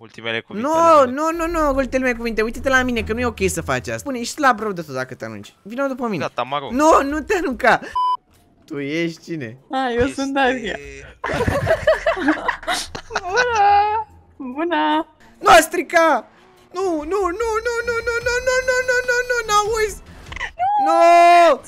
Ultimele cuvinte. Nu, ale mele. nu, nu, nu, ultimele cuvinte, uite-te la mine că nu e ok să faci asta. Spune, ești slab rău de tot dacă te arunci. Vino după mine. Gata, mă rog. Nu, nu te arunca. Tu ești cine? A, eu sunt Daria. Bună! Bună! Nu a strica! Nu, nu, nu, nu, nu, nu, nu, nu, nu, nu, nu, nu, n-auzi! Nu!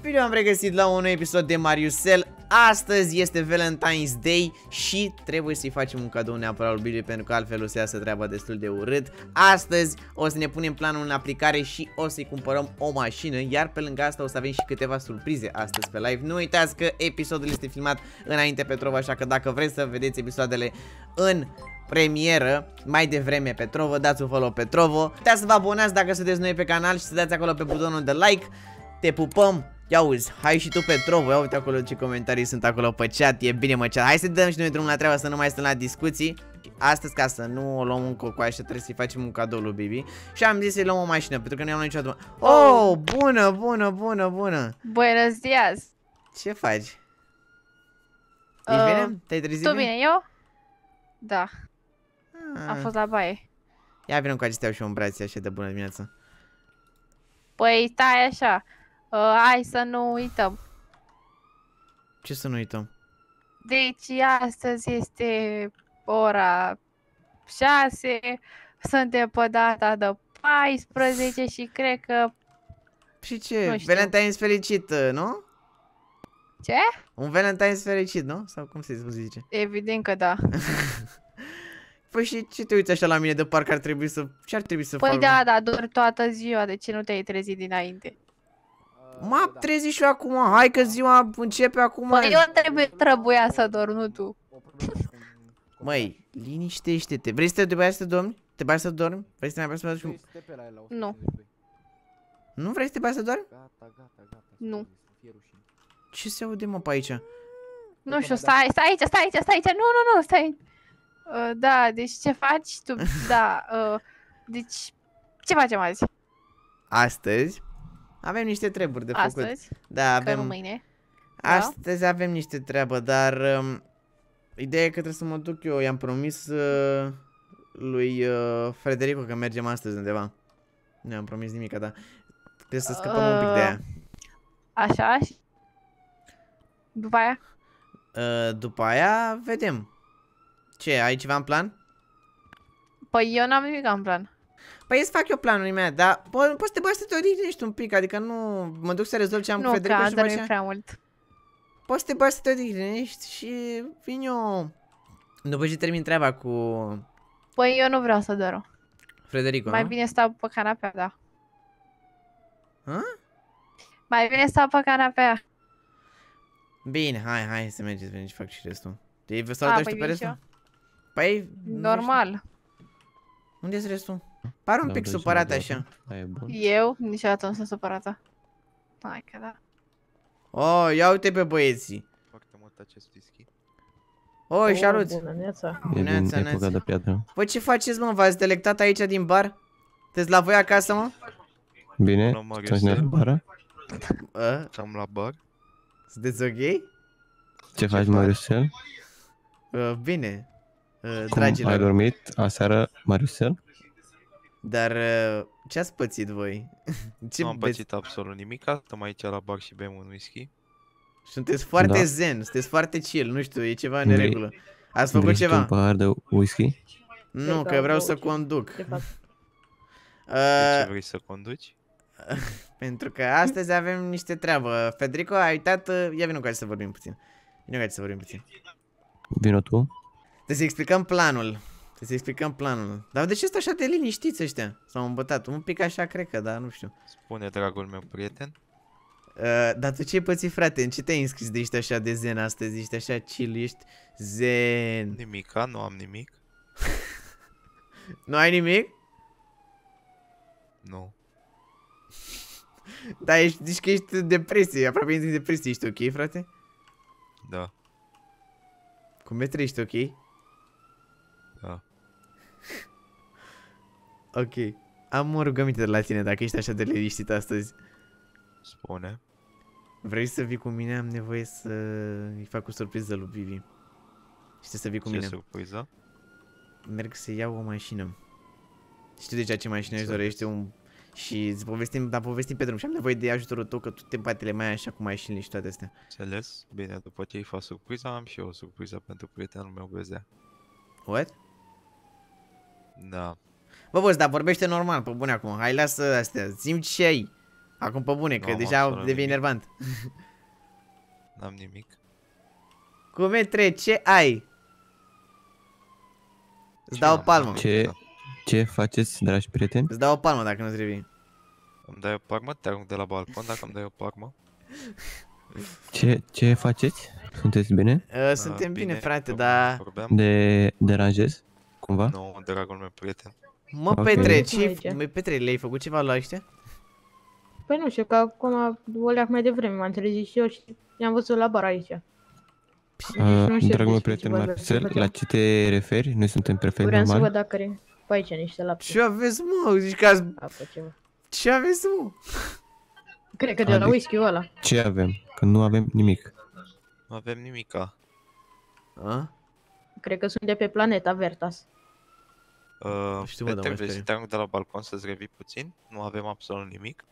Bine am regăsit la un nou episod de Mariusel Astăzi este Valentine's Day și trebuie să-i facem un cadou neapărat lui Billy pentru că altfel o să iasă treaba destul de urât. Astăzi o să ne punem planul în aplicare și o să-i cumpărăm o mașină Iar pe lângă asta o să avem și câteva surprize astăzi pe live. Nu uitați că episodul este filmat înainte pe Trovo Așa că dacă vreți să vedeți episoadele în premieră mai devreme pe Trovo, dați un follow pe Trovo Puteți să vă abonați dacă sunteți noi pe canal și să dați acolo pe butonul de like. Te pupăm! Ia uzi, hai și tu pe Trovo, ia uite acolo ce comentarii sunt acolo pe chat, e bine mă chat Hai să dăm și noi drumul la treabă să nu mai stăm la discuții Astăzi ca să nu o luăm în cocoașă trebuie să-i facem un cadou lui Bibi Și am zis să-i luăm o mașină pentru că nu i-am luat niciodată Oh, bună, bună, bună, bună Buenos dias! Ce faci? Ești Uh, bine? Te-ai trezit Tu bine, eu? Da, Ah. am fost la baie. Ia vină cu acestea și eu în brațe așa de bună dimineața Păi stai așa, uh, hai să nu uităm. Ce să nu uităm? Deci astăzi este ora 6, suntem pe data de 14 și cred că... Și ce? Nu știu. Valentine's fericit, uh, nu? Ce? Un Valentine's fericit, nu? Sau cum se zice? Evident că da. Păi și ce te uiți așa la mine de parcă ar trebui să... Ce ar trebui să Păi fac? da, da, doar toată ziua, de ce nu te-ai trezit dinainte? M-am trezit și eu acum, hai că ziua începe acum. Păi eu trebuie, trebuia să dorm, nu tu. Măi, liniștește-te. Vrei să te bai să dormi? Te bai să dormi? Vrei să te mai bai să dormi? Nu. Nu vrei să te bai să dormi? Gata, gata, gata. Nu. Să fie rușine. Ce se aude mă pe aici? Nu știu, stai, stai aici, stai aici, stai aici, nu, nu, nu, stai. Uh, da, deci ce faci tu? Da, uh, deci ce facem azi? Astăzi avem niște treburi de făcut. Astăzi? Da, Că nu avem... mâine. Da? Astăzi avem niște treabă, dar um, ideea e că trebuie să mă duc eu. I-am promis uh, lui uh, Frederico că mergem astăzi undeva. Nu am promis nimic, dar trebuie să scăpăm un pic de Uh, aia. Așa și... După aia? Uh, după aia vedem. Ce, ai ceva în plan? Păi eu n-am nimic în plan. Păi îți fac eu planul meu, dar po- poți să te bagi să te odihnești un pic, adică nu mă duc să rezolv ce am cu nu, că Federico am și după dormit aceea prea mult. poți să te bagi să te odihnești și vin eu după ce termin treaba cu Păi eu nu vreau să dorm. Frederico, Mai nu? bine stau pe canapea, da. Ha? Mai bine stau pe canapea. Bine, hai, hai să mergeți, veni și fac și restul. Te vă A, salută și păi tu pe vin și restul? Păi, nu Normal. știu. Unde e restul? Pare un Da, pic deci supărat mai așa. Da, e bun. Eu niciodată nu sunt supărată. Hai că da. Oh, ia uite pe băieții. Foarte mult acest whisky. Oh, salut. Bună, neața. E din Neața, epoca neața. de piatră. Voi ce faceți, mă? V-ați delectat aici din bar? Sunteți la voi acasă, mă? Bine? Bună, Marius. Să ne bară? A, Am la bar. sunteți ok? Ce faci, faci? Mariusel? Uh, bine, uh, Cum ai dragilor. dormit aseară, Mariusel? Dar uh, ce ați pățit voi? ce Nu am beți? pățit absolut nimic. Stăm aici la bar și bem un whisky. Sunteți foarte Da. zen, sunteți foarte chill, nu știu, e ceva în Vrei- neregulă. Ați făcut Vrei și tu un ceva? pahar de whisky? Nu, Da, că vreau două, să ce- conduc. Ce fac? De ce Uh, vrei să conduci? pentru că astăzi avem niște treabă. Federico, ai uitat? uh, Ia vină cu aici să vorbim puțin. Vină cu aici să vorbim puțin. Vino tu? Trebuie să explicăm planul. Trebuie să explicăm planul. Dar de ce sunt așa de liniștiți ăștia? S-au îmbătat. Un pic așa, cred că, dar nu știu. Spune, dragul meu prieten. Uh, dar tu ce ai pățit, frate? În ce te-ai înscris de ești așa de zen astăzi? Ești așa chill, ești zen. Nimica, nu am nimic. Nu ai nimic? Nu. Dar ești, zici că ești în depresie, aproape intri în depresie. Ești ok, frate? Da. Cu metri ești ok? Da. Ok. Am o rugăminte de la tine, dacă ești așa de liniștit astăzi. Spune. Vrei să vii cu mine? Am nevoie să îi fac o surpriză lui Vivi. Și să vii cu Ce mine. surpriză? merg să iau o mașină. Știu deja ce mașină își dorește un... Și îți povestim, dar povestim pe drum și am nevoie de ajutorul tău că tu te patele mai ai așa cu mașinile și toate astea. Înțeles? Bine, după ce îi fac surpriza, am și eu o surpriză pentru prietenul meu Bezea. What? Da. Bă, boss, dar vorbește normal, pe bune acum. Hai, lasă astea. Zim ce ai. Acum pe bune, că Nu am deja absolut devine nimic. enervant. N-am nimic. Cu metre, ce ai? Îți Ce dau o am? palmă. Ce, Da. ce faceți, dragi prieteni? Îți dau o palmă dacă nu trebuie. Îmi dai o palmă? Te arunc de la balcon dacă îmi dai o palmă? Ce, ce faceți? Sunteți bine? Uh, suntem Ah, bine, frate, tocmai dar... Vorbeam. De deranjez? Cumva? Nu, dragul meu prieten. Mă, Ok. Petre, Cum ce aici? mă, Petre, le-ai făcut ceva la ăștia? Păi nu știu, că acum o leac mai devreme m-am trezit și eu și i-am văzut la bar aici. Uh, nu știu dragul meu despre prieten ce Marcel, vorbeam. la ce te referi? Noi suntem perfect Vreau să normal. văd dacă are pe aici niște lapte. Ce aveți, mă? Zici că ați... Apă ceva. Ce aveți, mă? Cred că de la Adică- whisky-ul ăla. Ce avem? Că nu avem nimic. Nu avem nimica. A? Cred că sunt de pe planeta Vertas. Uh, Știu, mă, dar Petre, mă vrei să sperie. te arunc de la balcon să-ți revii puțin? Nu avem absolut nimic.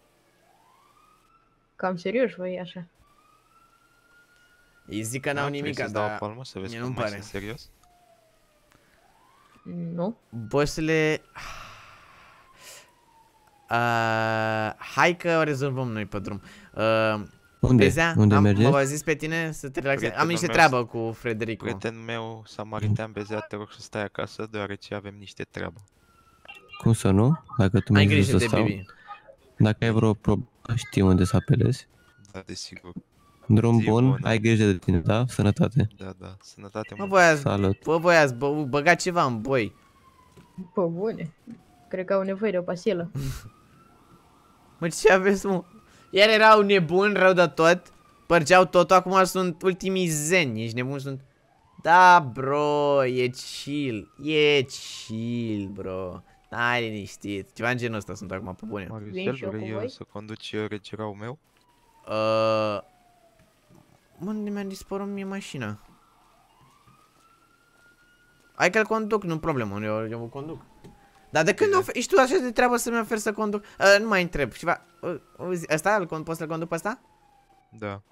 Cam serios voi așa. Ei zic că Da, n-au vrei nimic, să-ți dau o dar... palmă să vezi mie cum nu-mi mai pare. sunt serios? Nu? Bossule... Uh, hai că o rezolvăm noi pe drum. Uh, Unde? Bezea, Unde am, mergeți? m-a zis pe tine să te relaxezi. Am Prietenul niște meu treabă cu Frederico. Prietenul meu, Samaritean Bezea, te rog să stai acasă, deoarece avem niște treabă. Cum să nu? Dacă tu Ai mi-ai zis grijă să de stau. Bibi. Dacă ai vreo problemă, știi unde să apelezi. Da, desigur. Drum Zi bun, bună. ai grijă de tine, da? Sănătate. Da, da. Sănătate Mă, mult. băiați, Salut. bă, băiați, bă, băgați ceva în boi. Pe bune. Cred că au nevoie de o pasilă. Mă, ce aveți, mă? Iar erau nebuni, rău de tot. Părgeau totul, acum sunt ultimii zeni. Ești nebun, sunt... Da, bro, e chill. E chill, bro. N-ai liniștit. Ceva în genul ăsta sunt acum, pe bune. Mariusel, Vin și eu vrei cu uh, voi? să conduci uh, regeraul meu? Uh... Mă, unde mi-a dispărut mie mașina? Hai că-l conduc, nu problemă, eu, eu o conduc. Dar de când Bine. ofer- ești tu așa de treabă să-mi oferi să conduc? Uh, nu mai întreb, ceva... Uh, uh, ăsta, îl con- poți să-l conduc pe ăsta? Da.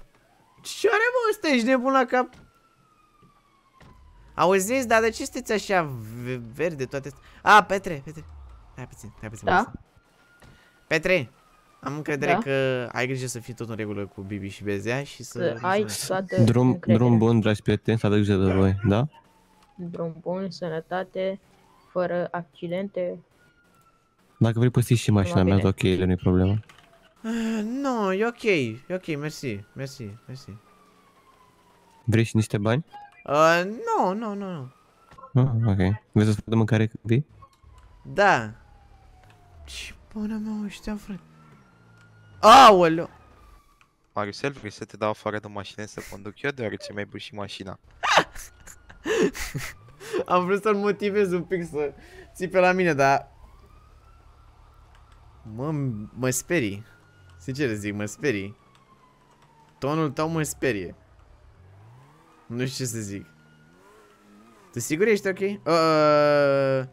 Ce are mă ăsta? Ești nebun la cap? Auziți, dar de ce sunteți așa v- verde toate astea? A, Petre, Petre. Hai puțin, hai puțin. Da? puțin. Petre, am încredere Da? că ai grijă să fii tot în regulă cu Bibi și Bezea și să... Să ai toată Drum, încrederea. drum bun, dragi prieteni, să aveți grijă de voi, da? Drum bun, sănătate, fără accidente. Dacă vrei păsi și mașina Numai mea, bine. ok, nu-i problemă. Uh, Nu, e ok, e ok, mersi, mersi, mersi. Vrei și niște bani? Uh, nu, nu, nu, nu. Ah, ok. Vrei să spun de mâncare când vii? Da. Ce bună mă ăștia, frate. Aoleu! Mariusel, vrei să te dau afară de mașină să conduc eu, deoarece mi-ai bușit mașina. Am vrut să-l motivez un pic să țipe la mine, dar... Mă, mă sperii. Sincer zic, mă sperii. Tonul tău mă sperie. Nu știu ce să zic. Tu sigur ești ok? Uh,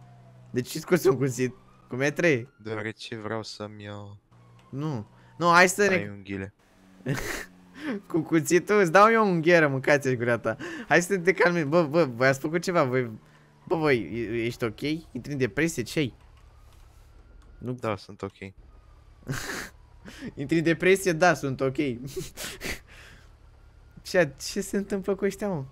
de ce scoți un cuțit? Cu metre? Deoarece vreau să-mi uh, Nu. Nu, hai să tai ne... unghiile. Cu cuțitul îți dau eu un gheră, mâncați-și gura ta. Hai să te calmezi. Bă, bă, voi ați făcut ceva, voi... Bă, voi, e- ești ok? Intri în depresie? Ce-ai? Nu, Da, sunt ok. Intri în depresie? Da, sunt ok. ce, ce se întâmplă cu ăștia, mă?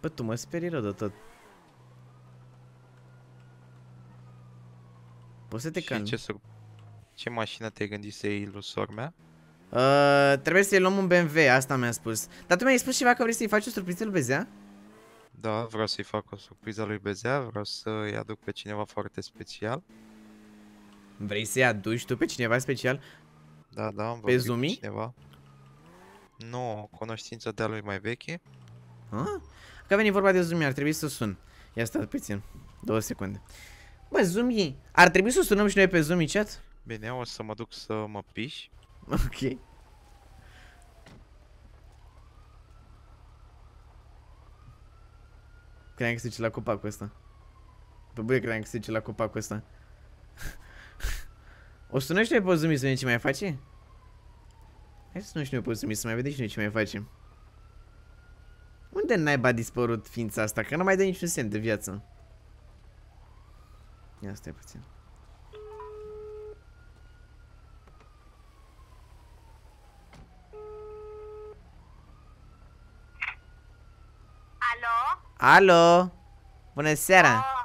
Bă, tu mă sperii rău de tot. Poți să te Și calmi? ce, sur... ce mașină te-ai gândit să iei lui sor mea? Uh, trebuie să-i luăm un BMW, asta mi-a spus. Dar tu mi-ai spus ceva că vrei să-i faci o surpriză lui Bezea? Da, vreau să-i fac o surpriză lui Bezea, vreau să-i aduc pe cineva foarte special. Vrei să-i aduci tu pe cineva special? Da, da, am Pe vorbit cu Zumi? cineva. Nu, o cunoștință de-a lui mai veche. Ah? Că a venit vorba de Zumi, ar trebui să sun. Ia stai puțin, două secunde. Bă, Zumi, ar trebui să sunăm și noi pe Zumi chat? Bine, o să mă duc să mă piși. Ok. Credeam că se duce la copacul ăsta. Pe bune, credeam că se duce la copacul ăsta. o sună și noi pe Zumi să vedem ce mai face? Hai să sunăm și noi pe Zumi să mai vedem și noi ce mai facem. Unde naiba a dispărut ființa asta? Că nu mai dă niciun semn de viață. Ia stai puțin. Alo? Alo! Bună seara! Oh,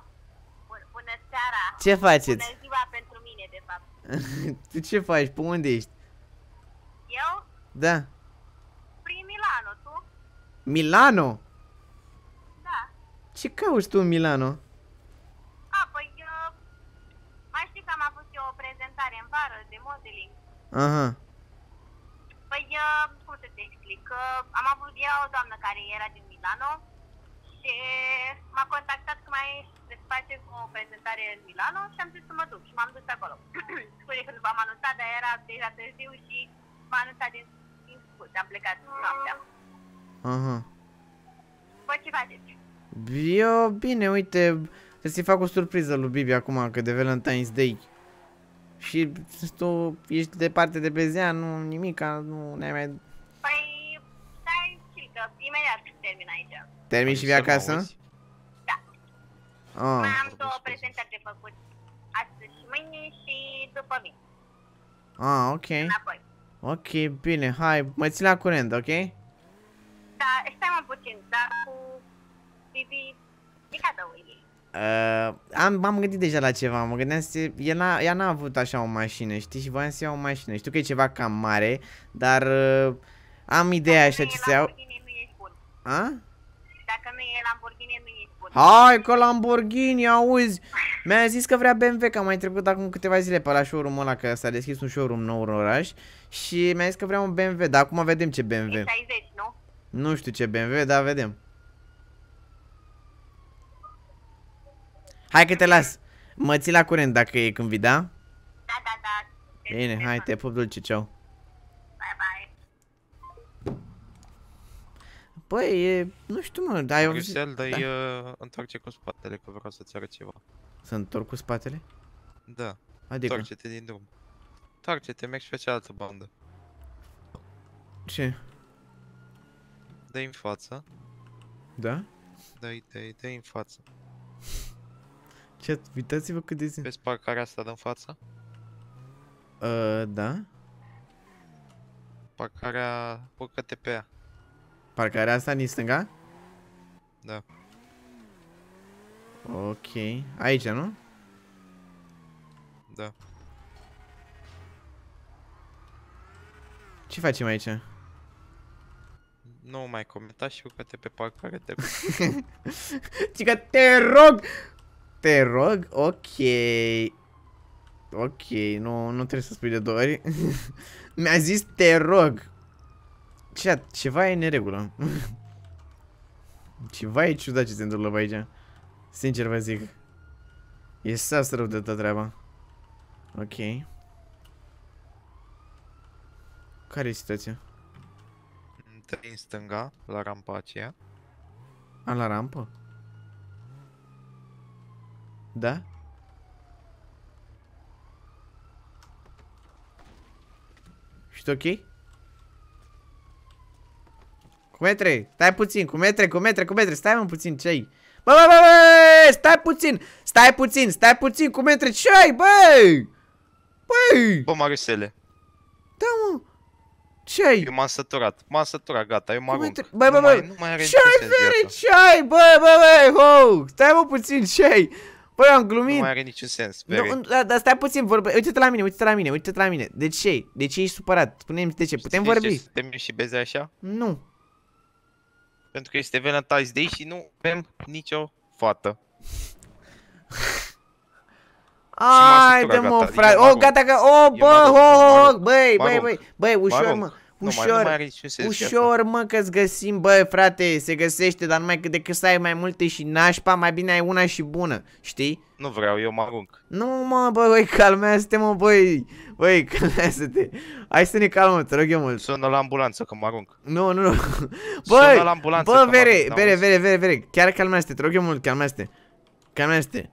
bun- bună seara! Ce faceți? Bună ziua pentru mine, de fapt. tu ce faci? Pe unde ești? Eu? Da. Prin Milano, tu? Milano? Da. Ce cauți tu în Milano? A, păi, uh, mai știi că am avut eu o prezentare în vară de modeling. Aha. Păi, uh, cum să te explic? Uh, am avut, era o doamnă care era din Milano și m-a contactat că mai se face o prezentare în Milano și am zis să mă duc și m-am dus acolo. Scuze că nu v-am anunțat, dar era deja târziu și m-a anunțat din, din scuze, am plecat noaptea. Aha. Voi ce faceți? Eu, bine, uite, trebuie să-i fac o surpriză lui Bibi acum, că de Valentine's Day. Și tu ești departe de pe ziua, nu nimica, nu ne-ai mai... Păi, stai chill, că imediat termin aici. Termin și vii Să mă acasă? auzi? Ah. Mai am două prezentări de făcut astăzi și mâine și după mine, Ah, ok. înapoi. Ok, bine, hai, mă țin la curent, ok? Dar stai mă puțin, dar cu Bibi, e cadou ei. Uh, am, m-am gândit deja la ceva, mă gândeam să... El n-a, ea n-a avut așa o mașină, știi? Și voiam să iau o mașină. Știu că e ceva cam mare, dar uh, am ideea așa Dacă ce nu să e iau... Lamborghini, nu ești bun. A? Dacă nu e Lamborghini, nu ești bun. Hai că Lamborghini, auzi! Mi-a zis că vrea BMW, că am mai trecut acum câteva zile pe la showroom ăla, că s-a deschis un showroom nou în oraș și mi-a zis că vrea un BMW, dar acum vedem ce BMW. E 60, nu? Nu știu ce BMW, dar vedem. Hai că te las. Mă ții la curent dacă e când vii, da? Da, da, da. Bine, hai, te pup dulce, ceau. Băi, e, nu știu mă, ai auzit? Marcel, dar Da. uh, întoarce cu spatele, că vreau să-ți arăt ceva. Să întorc cu spatele? Da, Adică, întoarce-te din drum. Întoarce-te, mergi pe cealaltă bandă. ce? Dă-i în față, Da? dă-i, dă-i, dă-i în față. Ce, uitați-vă cât de zi. Vezi parcarea asta din față? Uh, da? Parcarea, urcă-te pe ea. Parcarea asta din stânga? Da. Ok. Aici, nu? Da. Ce facem aici? Nu mai comenta și urcă-te pe parcare de Ci că te rog! Te rog? Ok. Ok, nu, nu trebuie să spui de două ori. Mi-a zis te rog. Ce, ceva e în neregulă. ceva e ciudat ce se întâmplă pe aici. Sincer vă zic. E sas rău de tot treaba. Ok. Care e situația? Dă-i în stânga, la rampa aceea. A, la rampă? Da? Ești ok? Cu metre, stai puțin, cu metre, cu metre, cu metre, stai mă puțin, ce ai? Bă, bă, bă, bă, stai puțin, stai puțin, stai puțin, cu metre, ce ai, băi? Băi, Bă, Marusele, da mă, ce ai? eu m-am săturat, m-am săturat, gata, eu mă Cum arunc. intre- Băi, bă, Nu bă, mai- nu mai are ce niciun ai, sens vere, viața. ce ai, bă, bă, bă, ho, stai mă puțin, ce ai? Băi, am glumit. Nu mai are niciun sens, Nu, Vere. nu, da, dar stai puțin, vorbe. Uite-te la mine, uite-te la mine, uite-te la mine. De ce? De ce ești supărat? Spune-mi de ce. Putem Știi de vorbi? ce Suntem eu și beze așa? Nu. Pentru că este Valentine's Day și nu avem nicio fată. Ai, săturat, de mă, gata, frate. eu mă Oh, arunc. gata că, oh, mă bă, arunc, ho, mă ho, arunc, băi, mă băi, arunc, băi, băi, ușor, arunc. Mă. Nu mai, Ușor, nu mai are niciun sens și asta. Ușor, mă, că-ți găsim, bă, frate, se găsește, dar numai că decât să ai mai multe și nașpa, mai bine ai una și bună, știi? Nu vreau, eu mă arunc. Nu, mă, bă, băi, calmează-te, mă, băi, băi, calmează-te. Hai să ne calmăm, te rog eu mult. Sună la ambulanță că mă arunc. Nu, nu, nu. Sună Băi, la ambulanță bă, că mă vere, arunc, vere, n-auzi? vere, vere, vere, chiar calmează-te, te rog eu mult, calmează-te. Calmează-te.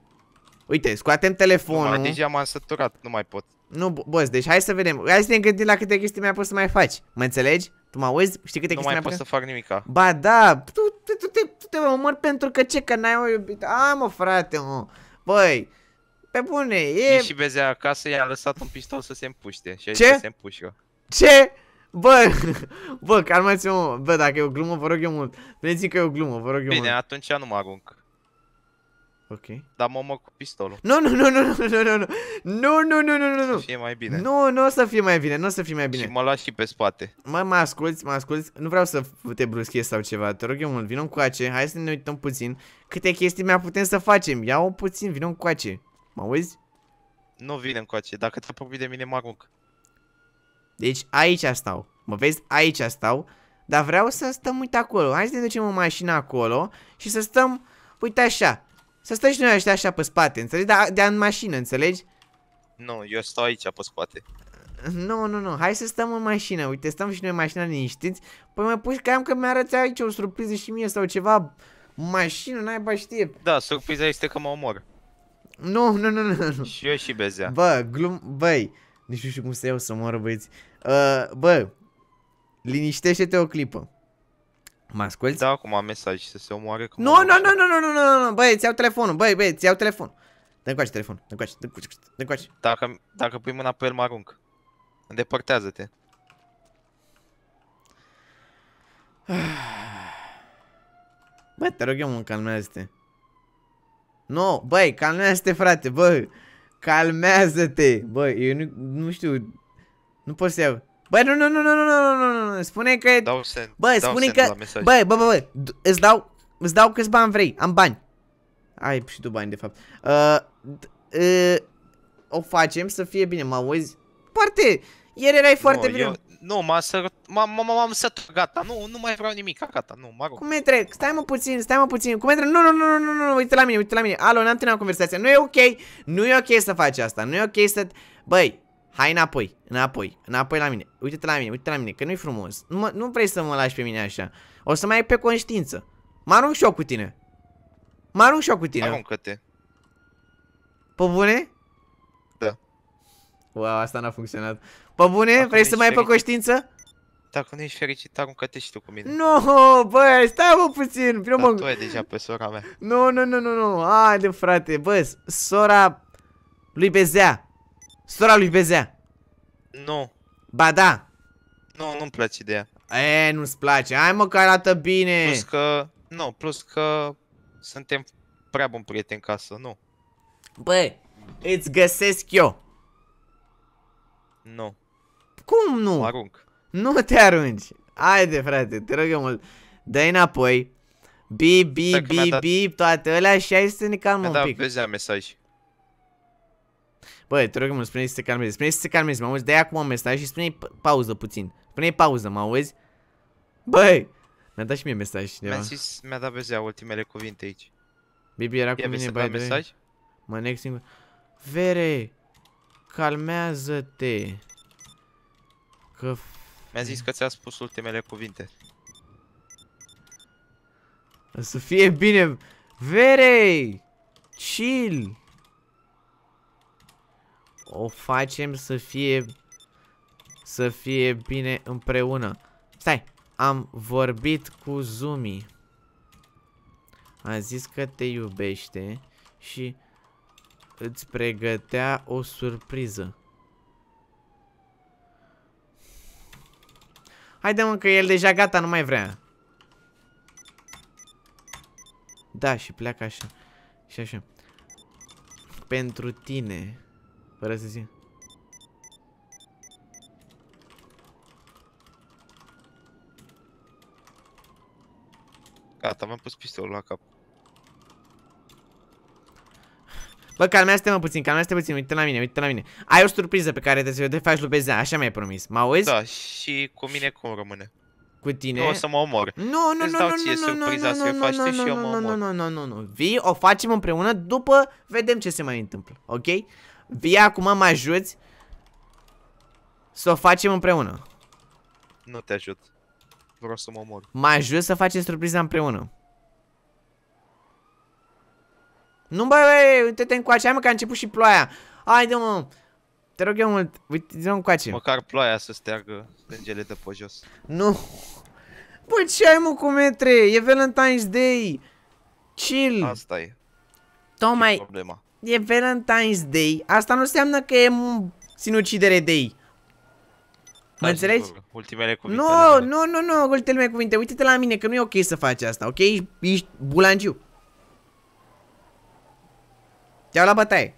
Uite, scoatem Nu, telefonul. mai, deja m-am săturat, nu mai pot. Nu, bo- boss, deci hai să vedem. Hai să ne gândim la câte chestii mai poți să mai faci. Mă înțelegi? Tu mă auzi? Știi câte Nu chestii mai mai pot poți să fac nimica. Ba da, tu, tu, tu, te, tu te omori pentru că ce, că n-ai o iubită. A, mă, frate, mă. Băi, pe bune, e... E... Și bezea acasă, i-a lăsat un pistol să se împuște. Și a Ce? zis că se împușcă. Ce? Bă, bă, calmați-vă, mă. Bă, dacă e o glumă, vă rog eu mult. Spuneți că e o glumă, vă rog eu Bine, mult. atunci nu mă arunc. Ok. Dar mă omor cu pistolul. Nu, nu, nu, nu, nu, nu, nu, nu, nu, nu, nu, nu, nu, Să nu. fie mai bine. Nu, nu o să fie mai bine, nu o să fie mai Și bine. mă las și pe spate. Mă, mă asculți, mă asculți, nu vreau să te bruschezi sau ceva, te rog eu mult, vină coace, hai să ne uităm puțin câte chestii mai putem să facem, ia-o puțin, vină coace, mă auzi? Nu vine încoace. Dacă te apropii de mine, mă arunc. Deci aici stau, mă vezi, aici stau, dar vreau să stăm, uite acolo, hai să ne ducem în mașină acolo și să stăm, uite așa, să stăm și noi ăștia așa pe spate, înțelegi, de, de în mașină, înțelegi? Nu, eu stau aici pe spate. Nu, nu, nu, hai să stăm în mașină, uite, stăm și noi în mașină liniștiți, păi mă puși cam că mi-arăți aici o surpriză și mie sau ceva, mașină, n-ai știe. Da, surpriza este că mă omor. Nu, nu, nu, nu, nu. Și eu și bezea. Bă, glum, băi, nici nu știu cum să iau să moară băieți. Uh, bă, liniștește-te o clipă. Mă asculti? Da, acum am mesaj să se omoare. că mă Nu, omor nu, și nu, nu, nu, nu, nu, nu, nu, băi, ți iau telefonul, băi, băi, ți iau telefon. Dă-mi coace telefon, dă-mi coace, dă-mi coace, dă-mi coace. Dacă, dacă pui mâna pe el, mă arunc. Îndepărtează-te. Bă, te rog eu, mă, calmează-te. Nu, băi, calmează-te, frate, bă. Calmează-te. Bă, eu nu, nu știu. Nu pot să iau. Bă, nu, nu, nu, nu, nu, nu, nu, nu, nu. Spune că... Dau send. Bă, dau spune send că... la mesaj. Bă, bă, bă, bă, d- îți dau, îți dau câți bani vrei, am bani. Ai și tu bani, de fapt. Uh, d- uh, o facem să fie bine, mă auzi? Foarte, ieri erai foarte nu, bine. Eu, nu, m-am săr... m-am, m-am, m-am săturat, gata, nu, nu mai vreau nimic, gata, nu, mă arunc. Cum e trec? Stai mă puțin, stai mă puțin. Cum e trec? Nu, nu, nu, nu, nu, nu, uite la mine, uite la mine. Alo, n-am terminat conversația. Nu e ok. Nu e ok să faci asta. Nu e ok să... Băi, hai înapoi, înapoi, înapoi la mine. Uite-te la mine, uite la mine, că nu-i frumos. Nu, mă, nu vrei să mă lași pe mine așa. O să mai ai pe conștiință. Mă arunc și eu cu tine. Mă arunc și eu cu tine. Aruncă-te. Pe bune? Da. Wow, asta n-a funcționat. Pe bune? Acum vrei să ești mai ai pe fericit. conștiință? Dacă nu ești fericit, aruncă-te și tu cu mine. Nu, băi, stai mă puțin. Vină Dar mă, tu ai deja pe sora mea. Nu, nu, nu, nu, nu. Haide, frate. Bă, s- sora lui Bezea. Sora lui Bezea. Nu, Ba da. nu, nu-mi place ideea. E, nu-ți place. Hai mă că arată bine. Plus că, nu, plus că suntem prea buni prieteni ca să, nu, Bă, îți găsesc eu. nu, Cum mă nu? arunc. Nu te arunci. Haide, frate, te rog eu mult. Dă-i înapoi. Bip, bip, Stai că mi-a bip, dat- bip, toate alea și hai să ne calmăm Mi-a un dat pic. bezea mesaj. Băi, te rog eu mult, spune să te calmezi. Spune să te calmezi, mă auzi? Dă-i acum un mesaj și spune pauză puțin. spune pauză, mă auzi? Băi, mi-a dat și mie mesaj cineva. Mi-a zis, mi-a dat bezea ultimele cuvinte aici. Bibi era cu Ia vezi mine, să bai, dau mesaj? Mă nec singur. Vere, calmează-te. Că... f- Mi-a zis că ți-a spus ultimele cuvinte. O să fie bine. Vere, chill. O facem să fie... Să fie bine împreună. Stai, am vorbit cu Zumi. A zis că te iubește și îți pregătea o surpriză. Haide mă că el deja gata, nu mai vrea. Da, și pleacă așa. Și așa. Pentru tine. Fără să zic. Gata, mi-am pus pistolul la cap. Bă, calmează-te mă puțin, calmează-te puțin, uite la mine, uite la mine. Ai o surpriză pe care trebuie să o faci lui Bezea, așa mi-ai promis. Mă auzi? Da, și cu mine cum rămâne? Cu tine. Nu o să mă omor. Nu, nu, Îți nu, dau nu, ție nu, nu, nu, surpriza nu, să o nu, faci nu, tu și nu, eu nu, mă nu, omor. nu, nu, nu, nu. Vii, o facem împreună, după vedem ce se mai întâmplă, ok? Vii acum, mă ajuți să o facem împreună. Nu te ajut. Vreau să mă omor. Mă ajut să facem surpriza împreună. Nu, bă, bă, uite-te încoace, hai mă că a început și ploaia. Haide, mă. Te rog eu mult, uite-te încoace. Măcar ploaia să steargă sângele de pe jos. Nu. Bă, ce ai mă cu metre? E Valentine's Day. Chill. Asta e Tocmai, problema. E Valentine's Day. Asta nu înseamnă că e m- sinucidere day. Mă Da, înțelegi? sigur, Ultimele cuvinte Nu, ale mele. nu, nu, nu, ultimele cuvinte. Uite-te la mine că nu e ok să faci asta, ok? Ești, ești bulangiu. Te-au la bătaie.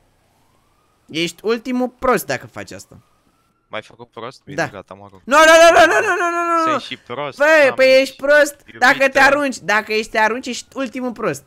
Ești ultimul prost dacă faci asta. M-ai făcut prost? Bine, Da. gata, mă rog. Nu, nu, nu, nu, nu, nu, nu, nu, nu. Sunt și prost. Băi, am păi ești prost dacă te iubită. arunci. Dacă ești te arunci, ești ultimul prost.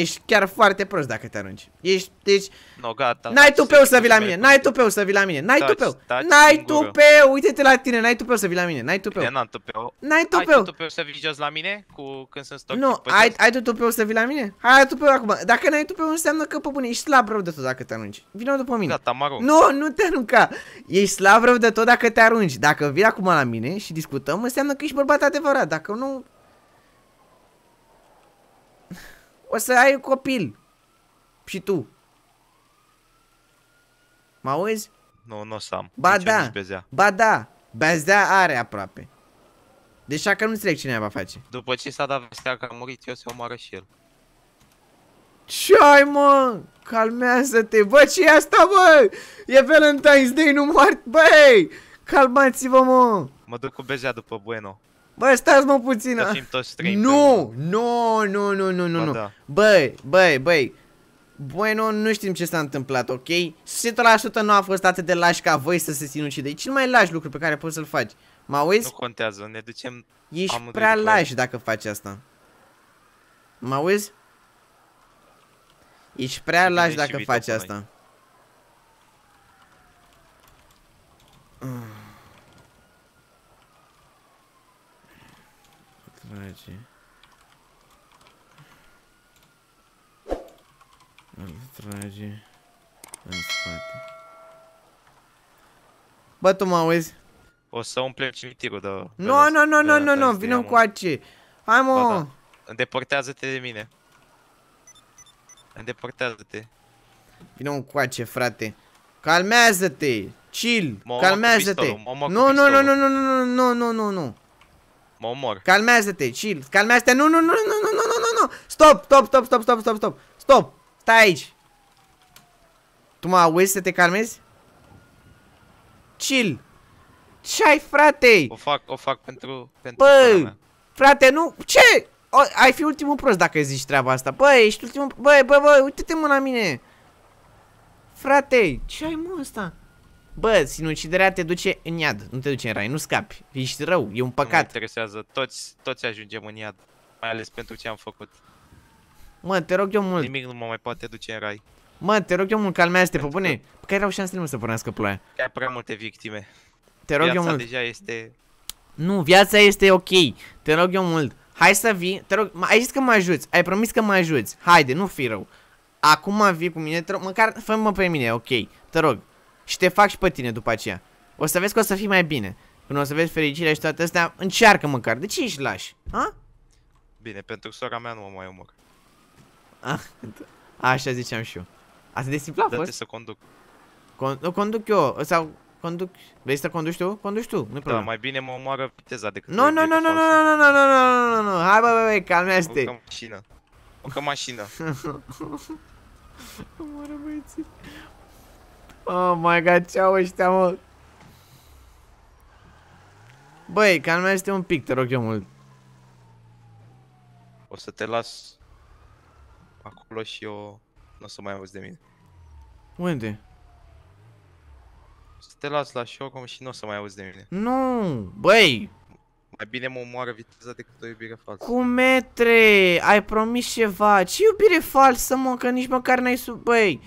Ești chiar foarte prost dacă te arunci. Ești, deci, No, gata. n-ai taci, tupeu sunt să vii la mine, ultimele n-ai cuvinte. tupeu să vii la mine, n-ai Taci, tupeu, taci n-ai în gură. tupeu, uite-te la tine, n-ai tupeu să vii la mine, n-ai tupeu, Bine, n-am tupeu. n-ai Ai tu tupeu. tupeu să vii jos la mine? Cu când sunt stoc Nu, pe ai, jos? ai tu tupeu să vii la mine? Hai, ai tupeu acum. Dacă n-ai tupeu, înseamnă că, pe bune, ești slab rău de tot dacă te arunci. Vino după mine. Gata, mă rog. Nu, nu te arunca. Ești slab rău de tot dacă te arunci. Dacă vii acum la mine și discutăm, înseamnă că ești bărbat adevărat. Dacă nu... O să ai un copil. Și tu. Mă auzi? Nu, nu o să am. Ba Nici eu, da. nici bezea. Ba da. Bezdea are aproape. Deci că nu înțeleg cine va face. După ce s-a dat vestea că a murit, eu se omoară și el. Ce ai, mă? Calmează-te. Bă, ce e asta, bă? E Valentine's Day, nu moart. Băi, calmați-vă, mă. Mă duc cu bezea după Bueno. Bă, stați mă puțin. Să fim toți trei Nu, nu, nu, nu, nu, nu, Ba nu. da. Băi, băi, băi. Bueno, nu știm ce s-a întâmplat, ok? 100% nu a fost atât de lași ca voi să se sinucide. E cel mai lași lucru pe care poți să-l faci. Mă Nu auzi? contează, ne ducem... Ești amândoi prea după el. lași dacă faci asta. Mă auzi? Ești prea Și bine lași și dacă vii faci după asta. Trage. Trage în spate. Bă, tu mă auzi? O să umplem cimitirul de... Nu, nu, nu, nu, nu, nu, Valentine's vină Day, cu ace. Hai mă. Ba da. Îndepărtează-te de mine. Îndepărtează-te. Vină un coace, frate. Calmează-te. Chill. Cu Calmează-te. pistolul, mă omor cu Nu, nu, nu, pistolul. nu, nu, nu, nu, nu, nu, nu. Mă omor. Calmează-te, chill. Calmează-te. Nu, nu, nu, nu, nu, nu, nu, nu, nu. Stop, stop, stop, stop, stop, stop, stop. Stop. Stai aici. Tu mă auzi să te calmezi? Chill. Ce ai, frate? O fac, o fac pentru... pentru Bă, sora mea. frate, nu, ce? O, ai fi ultimul prost dacă zici treaba asta. Bă, ești ultimul, bă, bă, bă, uite-te mă la mine. Frate, ce ai mă ăsta? Bă, sinuciderea te duce în iad, nu te duce în rai, nu scapi. Ești rău, e un Nu mă păcat. interesează. Toți, toți ajungem în iad. Mai ales pentru ce am făcut. Mă, te rog eu mult. Nimic nu mă mai poate duce în rai. Mă, te rog eu mult, calmează-te, pe Pentru bune. Pe care erau șansele nu să pornească ploaia. Ai prea multe victime. Te rog eu Viața mult. deja este... Nu, viața este ok. Te rog eu mult. Hai să vii, te rog, m- ai zis că mă ajuți, ai promis că mă ajuți. Haide, nu fi rău. Acum vii cu mine, te rog, măcar fă-mă pe mine, ok. Te rog. Și te fac și pe tine după aceea. O să vezi că o să fii mai bine. Când o să vezi fericirea și toate astea, încearcă măcar. De ce ești lași? Ha? Bine, pentru sora mea nu mă mai omor. Ah, așa ziceam și eu. Atât de simplu a Dă-te fost? să conduc. Con- o conduc eu, sau conduc... Vrei să conduci tu? Conduci tu, nu-i Da, problemă. mai bine mă omoară viteza decât... Nu, o nu, nu, iubită nu, nu, falsă. nu, nu, nu, nu, nu, nu, nu, hai bă, bă, bă, O calmează-te. că mașină. O că mașină. Omoară băieții. Oh my god, ce au ăștia, mă? Băi, calmează-te un pic, te rog eu mult. O să te las acolo și eu nu o să mai auzi de mine. Unde? O să te las la showroom și nu o să mai auzi de mine. Nu, băi, Mai Mai bine mă omoară viteza decât o iubire falsă. Cu metre, ai promis ceva. Ce iubire falsă, mă, că nici măcar n-ai sub... Băi,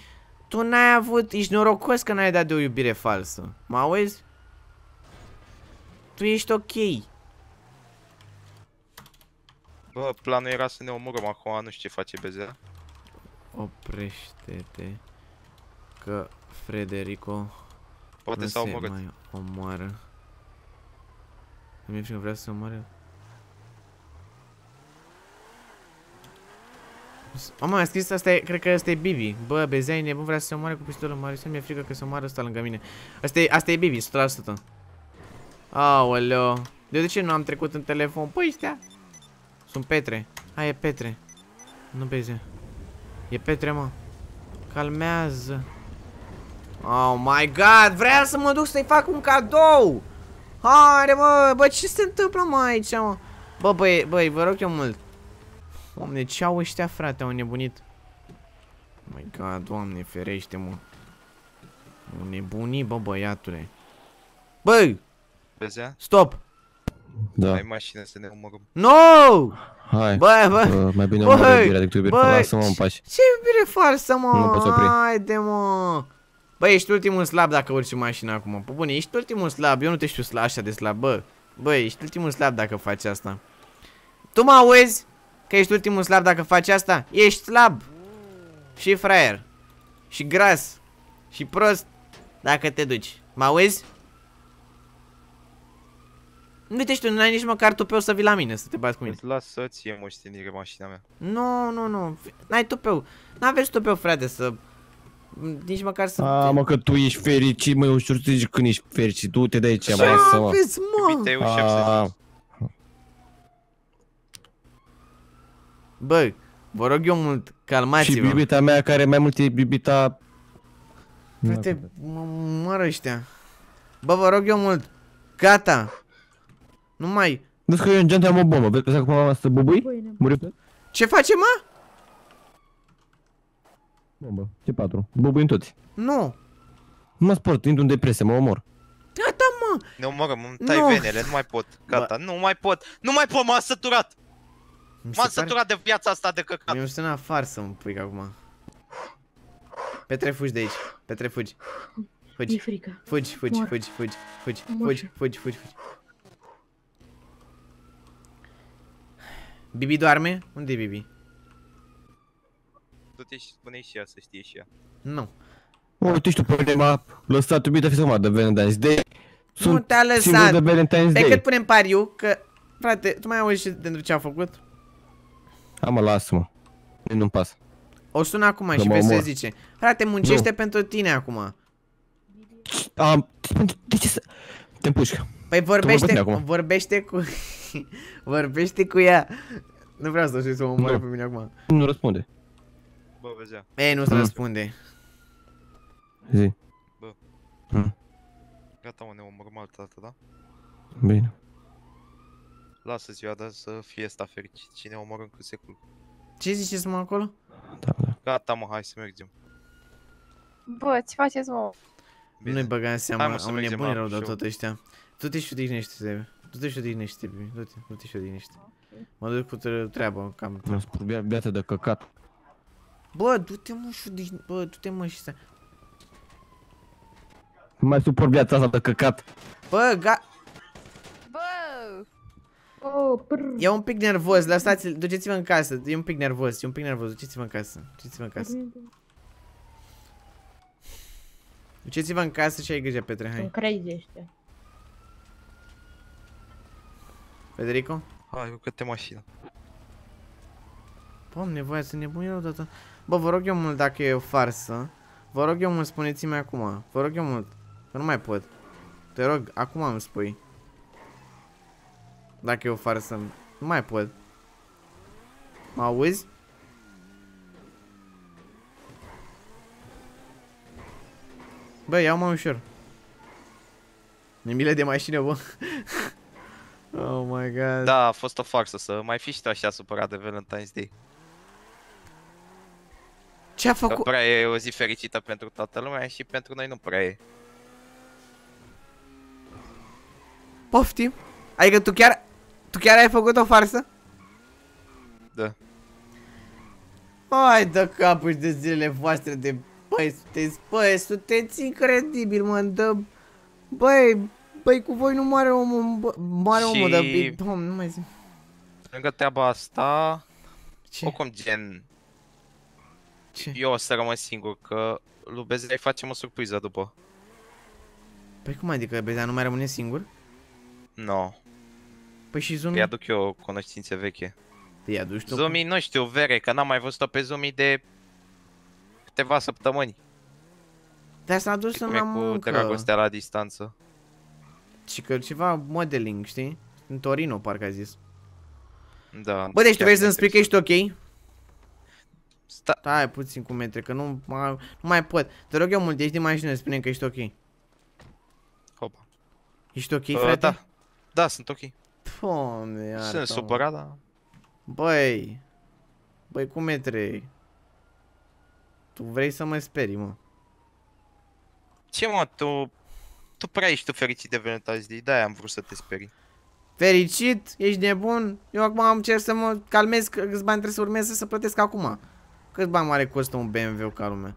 tu n-ai avut... Ești norocos că n-ai dat de o iubire falsă. Mă auzi? Tu ești ok. Bă, planul era să ne omorăm acum, nu știu ce face BZ. Oprește-te. Că Frederico Poate nu s-a se omorât. mai omoară. Mi-e frică, vrea să se omoare. Mama, a scris asta e, cred că asta e Bibi. Bă, Bezea e nebun, vrea să se omoare cu pistolul mare. Să mi-e frică că se omoară ăsta lângă mine. Asta e, asta e Bibi, 100%. Aoleo. De, de ce nu am trecut în telefon? Păi, stea. Sunt Petre. Hai, e Petre. Nu Bezea. E Petre, mă. Calmează. Oh my god, vreau să mă duc să-i fac un cadou! Haide, bă, bă, ce se întâmplă, mă, aici, mă? Bă, băi, băi, vă rog eu mult. Doamne, ce au ăștia, frate, au nebunit. Oh my god, doamne, ferește, mă. Au nebunit, bă, băiatule. Băi, BZ? stop! Da. Ai mașină să ne omorâm. No! Hai. Bă, bă, Uh, mai bine Băi, omoară iubirea decât iubire. băi, Lasă-mă în pași. Ce iubire falsă, mă? Nu poți opri. Haide, mă. Bă, ești ultimul slab dacă urci în mașină acum. Pă bune, ești ultimul slab. Eu nu te știu slab așa de slab, bă. Bă, ești ultimul slab dacă faci asta. Tu mă auzi? Că ești ultimul slab dacă faci asta? Ești slab. Și fraier. Și gras. Și prost. Dacă te duci. Mă auzi? Uite și tu, nu ai nici măcar tupeu să vii la mine să te bați cu mine. Îți las să ție moștenire mașina mea. Nu, nu, nu. N-ai tupeu. N-aveți tupeu, frate, să... Nici măcar să... A, mă, că tu ești fericit, mă, ușor să zici când ești fericit. Du te de aici, Ce mai să mă. aveți, mă? Iubite, e ușor să A, Bă, vă rog eu mult, Și calmați-vă. iubita mea care mai mult e iubita... Frate, mă moară ăștia. Bă, vă rog eu mult. Gata. Nu mai... Vezi că eu în geantă am o bombă. Vezi că acum mama să bubui? Băine. Muri pe Ce face, mă? bombă. Ce patru? Bubui în toți. Nu. Nu mă sport, intru în depresie, mă omor. Gata, mă. Ne omorăm, îmi tai Nu. venele, nu mai pot. Gata, nu mai pot. Nu mai pot, m-am săturat. Mi se M-am pare... săturat de viața asta de căcat. Mi-e sună afară să mă pui acum. Petre, fugi de aici. Petre, fugi. Mi-e Fugi. frică. Fugi, fugi, Mor. fugi, fugi, fugi, Mor. fugi, fugi, fugi, fugi. Bibi doarme? Unde e Bibi? Du-te și spune și ea să știe și ea. Nu. Uite și tu, pe m-a lăsat iubita fi de Valentine's Day. nu Sunt te-a singur lăsat. de Valentine's Pe Day. cât punem pariu că... Frate, tu mai auzi și pentru ce a făcut? Hai mă, lasă-mă. Mie nu-mi pasă. O sună acum Că și mă vezi ce omor. zice. Frate, muncește pentru tine acum. Am... De ce să... Te împușcă. Păi vorbește, tine acum. vorbește cu... vorbește cu ea. Nu vreau să știu să mă omoare Nu. pe mine acum. Nu răspunde. Bă, vezea. Ei, nu-ți Mm. răspunde. Zi. Gata, mă, ne omorâm altă dată, da? Bine. Lasă ziua de azi să fie asta fericit și ne omorâm cu secul. Ce ziceți mă acolo? Da, da. Gata, mă, hai să mergem. Bă, ce faceți, mă? Bine. Nu-i băga în seama, Hai, mă, să au mergem nebuni la rău de show. tot ăștia. Tu te și odihnește, Sebe. Tu te și odihnește, Bibi. Du-te, du-te și odihnește. Mă duc cu tre- treabă, cam. Mi-am spus via- viața de căcat. Bă, du-te mă și odihne... Bă, du-te mă și să... Nu mai suport viața asta de căcat. Bă, ga... Bă! Oh, prr. E un pic nervos, lăsați-l, duceți-vă în casă. E un pic nervos, e un pic nervos, duceți-vă în casă. Duceți-vă în casă. Duceți-vă în casă și ai grijă, Petre, hai. Sunt crazy ăștia. Federico? Hai, urcă-te mașina. Doamne, voia să nebuni rău dată. Bă, vă rog eu mult dacă e o farsă. Vă rog eu mult, spuneți-mi acum. Vă rog eu mult. Că nu mai pot. Te rog, acum îmi spui. Dacă e o farsă, nu mai pot. Mă auzi? Bă, iau mai ușor. Mi milă de mașină, bă. oh my god. Da, a fost o farsă să mai fi și tu așa supărat de Valentine's Day. Ce a Că făcut? prea e o zi fericită pentru toată lumea și pentru noi nu prea e. Poftim? Adică tu chiar... Tu chiar ai făcut o farsă? Da. Hai dă capul de zilele voastre de... Băi, sunteți, băi, sunteți incredibil, mă, dă... Băi, băi, cu voi nu moare omul, bă, moare omul, dar... Și- Doamne, nu mai zic. Lângă treaba asta, Ce? oricum gen, Ce? eu o să rămân singur, că lui Bezea îi facem o surpriză după. Păi cum adică, Bezea nu mai rămâne singur? No, Păi și Zumi? îi aduc eu cunoștințe veche. Te aduci tu? Zumi, nu știu, vere, că n-am mai văzut-o pe Zumi de câteva săptămâni. Dar s-a dus Cum în e la cu muncă. dragostea la distanță. Și că ceva modeling, știi? În Torino, parcă a zis. Da. Bă, deci tu chiar vrei să-mi mă spui că ești ok? Sta... Stai puțin cu metre, că nu, mai, nu mai pot. Te rog eu mult, ești din mașină, spune că ești ok. Hopa. Ești ok, Uh, frate? da. Da, sunt ok. Doamne, iartă Sunt supărat, dar... Băi, băi, cu metre. Tu vrei să mă sperii, mă. Ce mă, tu... Tu prea ești tu fericit de Valentine's Day, de-aia am vrut să te sperii. Fericit? Ești nebun? Eu acum am cer să mă calmez, că câți bani trebuie să urmeze să plătesc acum. Câți bani mare costă un BMW ca lumea?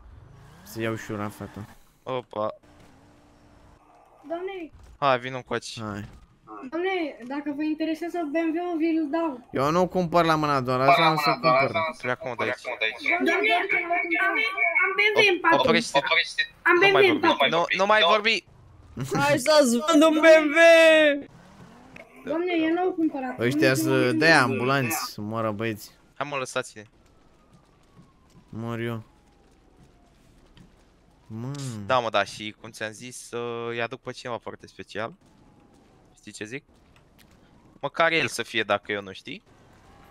Să iau și una, fata. Opa. Doamne, Hai, vin încoace. Hai. Doamne, dacă vă interesează BMW-ul, vi-l dau. Eu nu cumpăr la mâna doar, asta o să cumpăr. Pleacă mă de aici. Doamne, am, am BMW în patru. Oprește. Am Nu mai BMW în vorbi. patru. Nu, nu mai vorbi. Hai să-ți vând un BMW! Doamne, eu nu-l cumpărat. Ăștia să dea ambulanți, să moară băieți. Hai mă, lăsați-ne. Mor eu. Mă. Da, mă, da, și cum ți-am zis, uh, îi aduc pe cineva foarte special. Știi ce zic? Măcar el să fie dacă eu nu știi.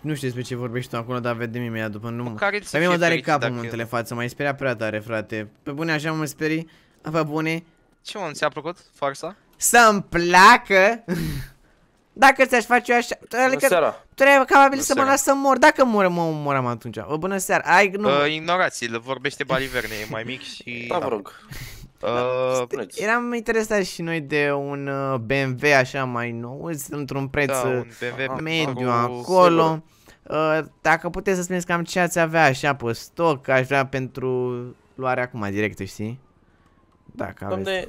Nu știu despre ce vorbești tu acolo, dar vedem imediat după nu. Măcar el să Pe mine fie mă doare fericit capul în dacă momentele eu... față, mai speria prea tare, frate. Pe bune așa mă sperii, pe bune. Ce mă, nu ți-a plăcut farsa? Să-mi placă? Dacă ți-aș face eu așa, tu, Bună adică, seara! tu erai capabil Bună să mă seara. las să mor, dacă mor, mă omoram atunci. O, bună seara, ai, nu, Uh, ignorați-l, vorbește Baliverne, e mai mic și... Da, vă rog. Uh, Spuneți. eram interesați și noi de un uh, BMW așa mai nou, într-un preț da, uh, un BMW mediu cu- acolo. Uh, dacă puteți să spuneți cam ce ați avea așa pe stoc, aș vrea pentru luarea acum directă, știi? Dacă aveți. Domne,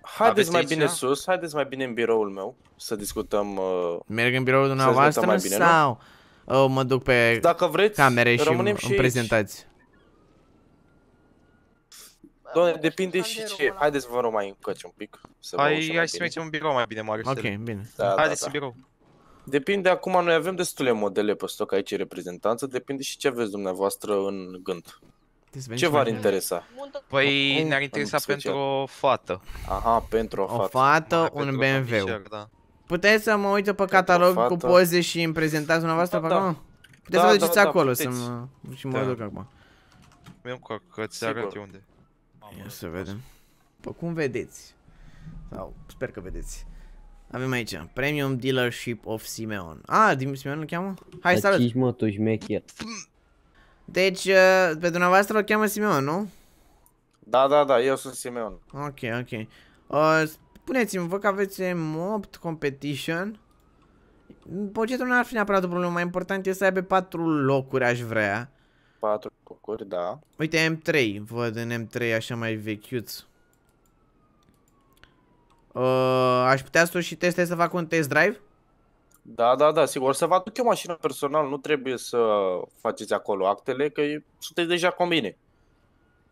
haideți Aveți mai aici, bine da? sus, haideți mai bine în biroul meu să discutăm. Uh, Merg în biroul dezvoltăm dumneavoastră mai bine, nu? sau uh, mă duc pe dacă vreți, camere și rămânem îmi, și îmi aici. Prezentați? Doamne, depinde și ce. Haideți vă rog mai încoace un pic. Să vă Hai, ușă hai mai să bine. mergem în birou mai bine, Marius. Ok, bine. Da, da, Haideți da. în birou. Depinde, acum noi avem destule modele pe stoc aici reprezentanță, depinde și ce aveți dumneavoastră în gând. Trebuie să vedem Ce ce v-ar mai- interesa? Păi Un- ne-ar interesa un special. pentru o fată. Aha, pentru o O fată. fată, Mai un pentru BMW. domnișor, Da. Puteți să mă uit pe catalog cu fată. poze și îmi prezentați dumneavoastră Da, pe da. acolo? Puteți Da, să vă da, duceți da, acolo puteți. să mă... și mă Da. duc acum. Eu că, că ți Sigur. arăt eu unde. Ia să vedem. Pă, cum vedeți? Sau, sper că vedeți. Avem aici, Premium Dealership of Simeon. Ah, din Simeon îl cheamă? Hai să arăt. Aici mă, tu șmecher. Deci, uh, pe dumneavoastră îl cheamă Simeon, nu? Da, da, da, eu sunt Simeon. Ok, ok. Uh, spuneți-mi, văd că aveți M8 Competition. Bugetul nu ar fi neapărat o problemă, mai important e să aibă 4 locuri, aș vrea. Patru locuri, da. Uite M3, văd în M3 așa mai vechiuț. Uh, aș putea să o și testez să fac un test drive? Da, da, da, sigur. O să vă aduc eu mașină personal, nu trebuie să faceți acolo actele, că e- sunteți deja cu mine.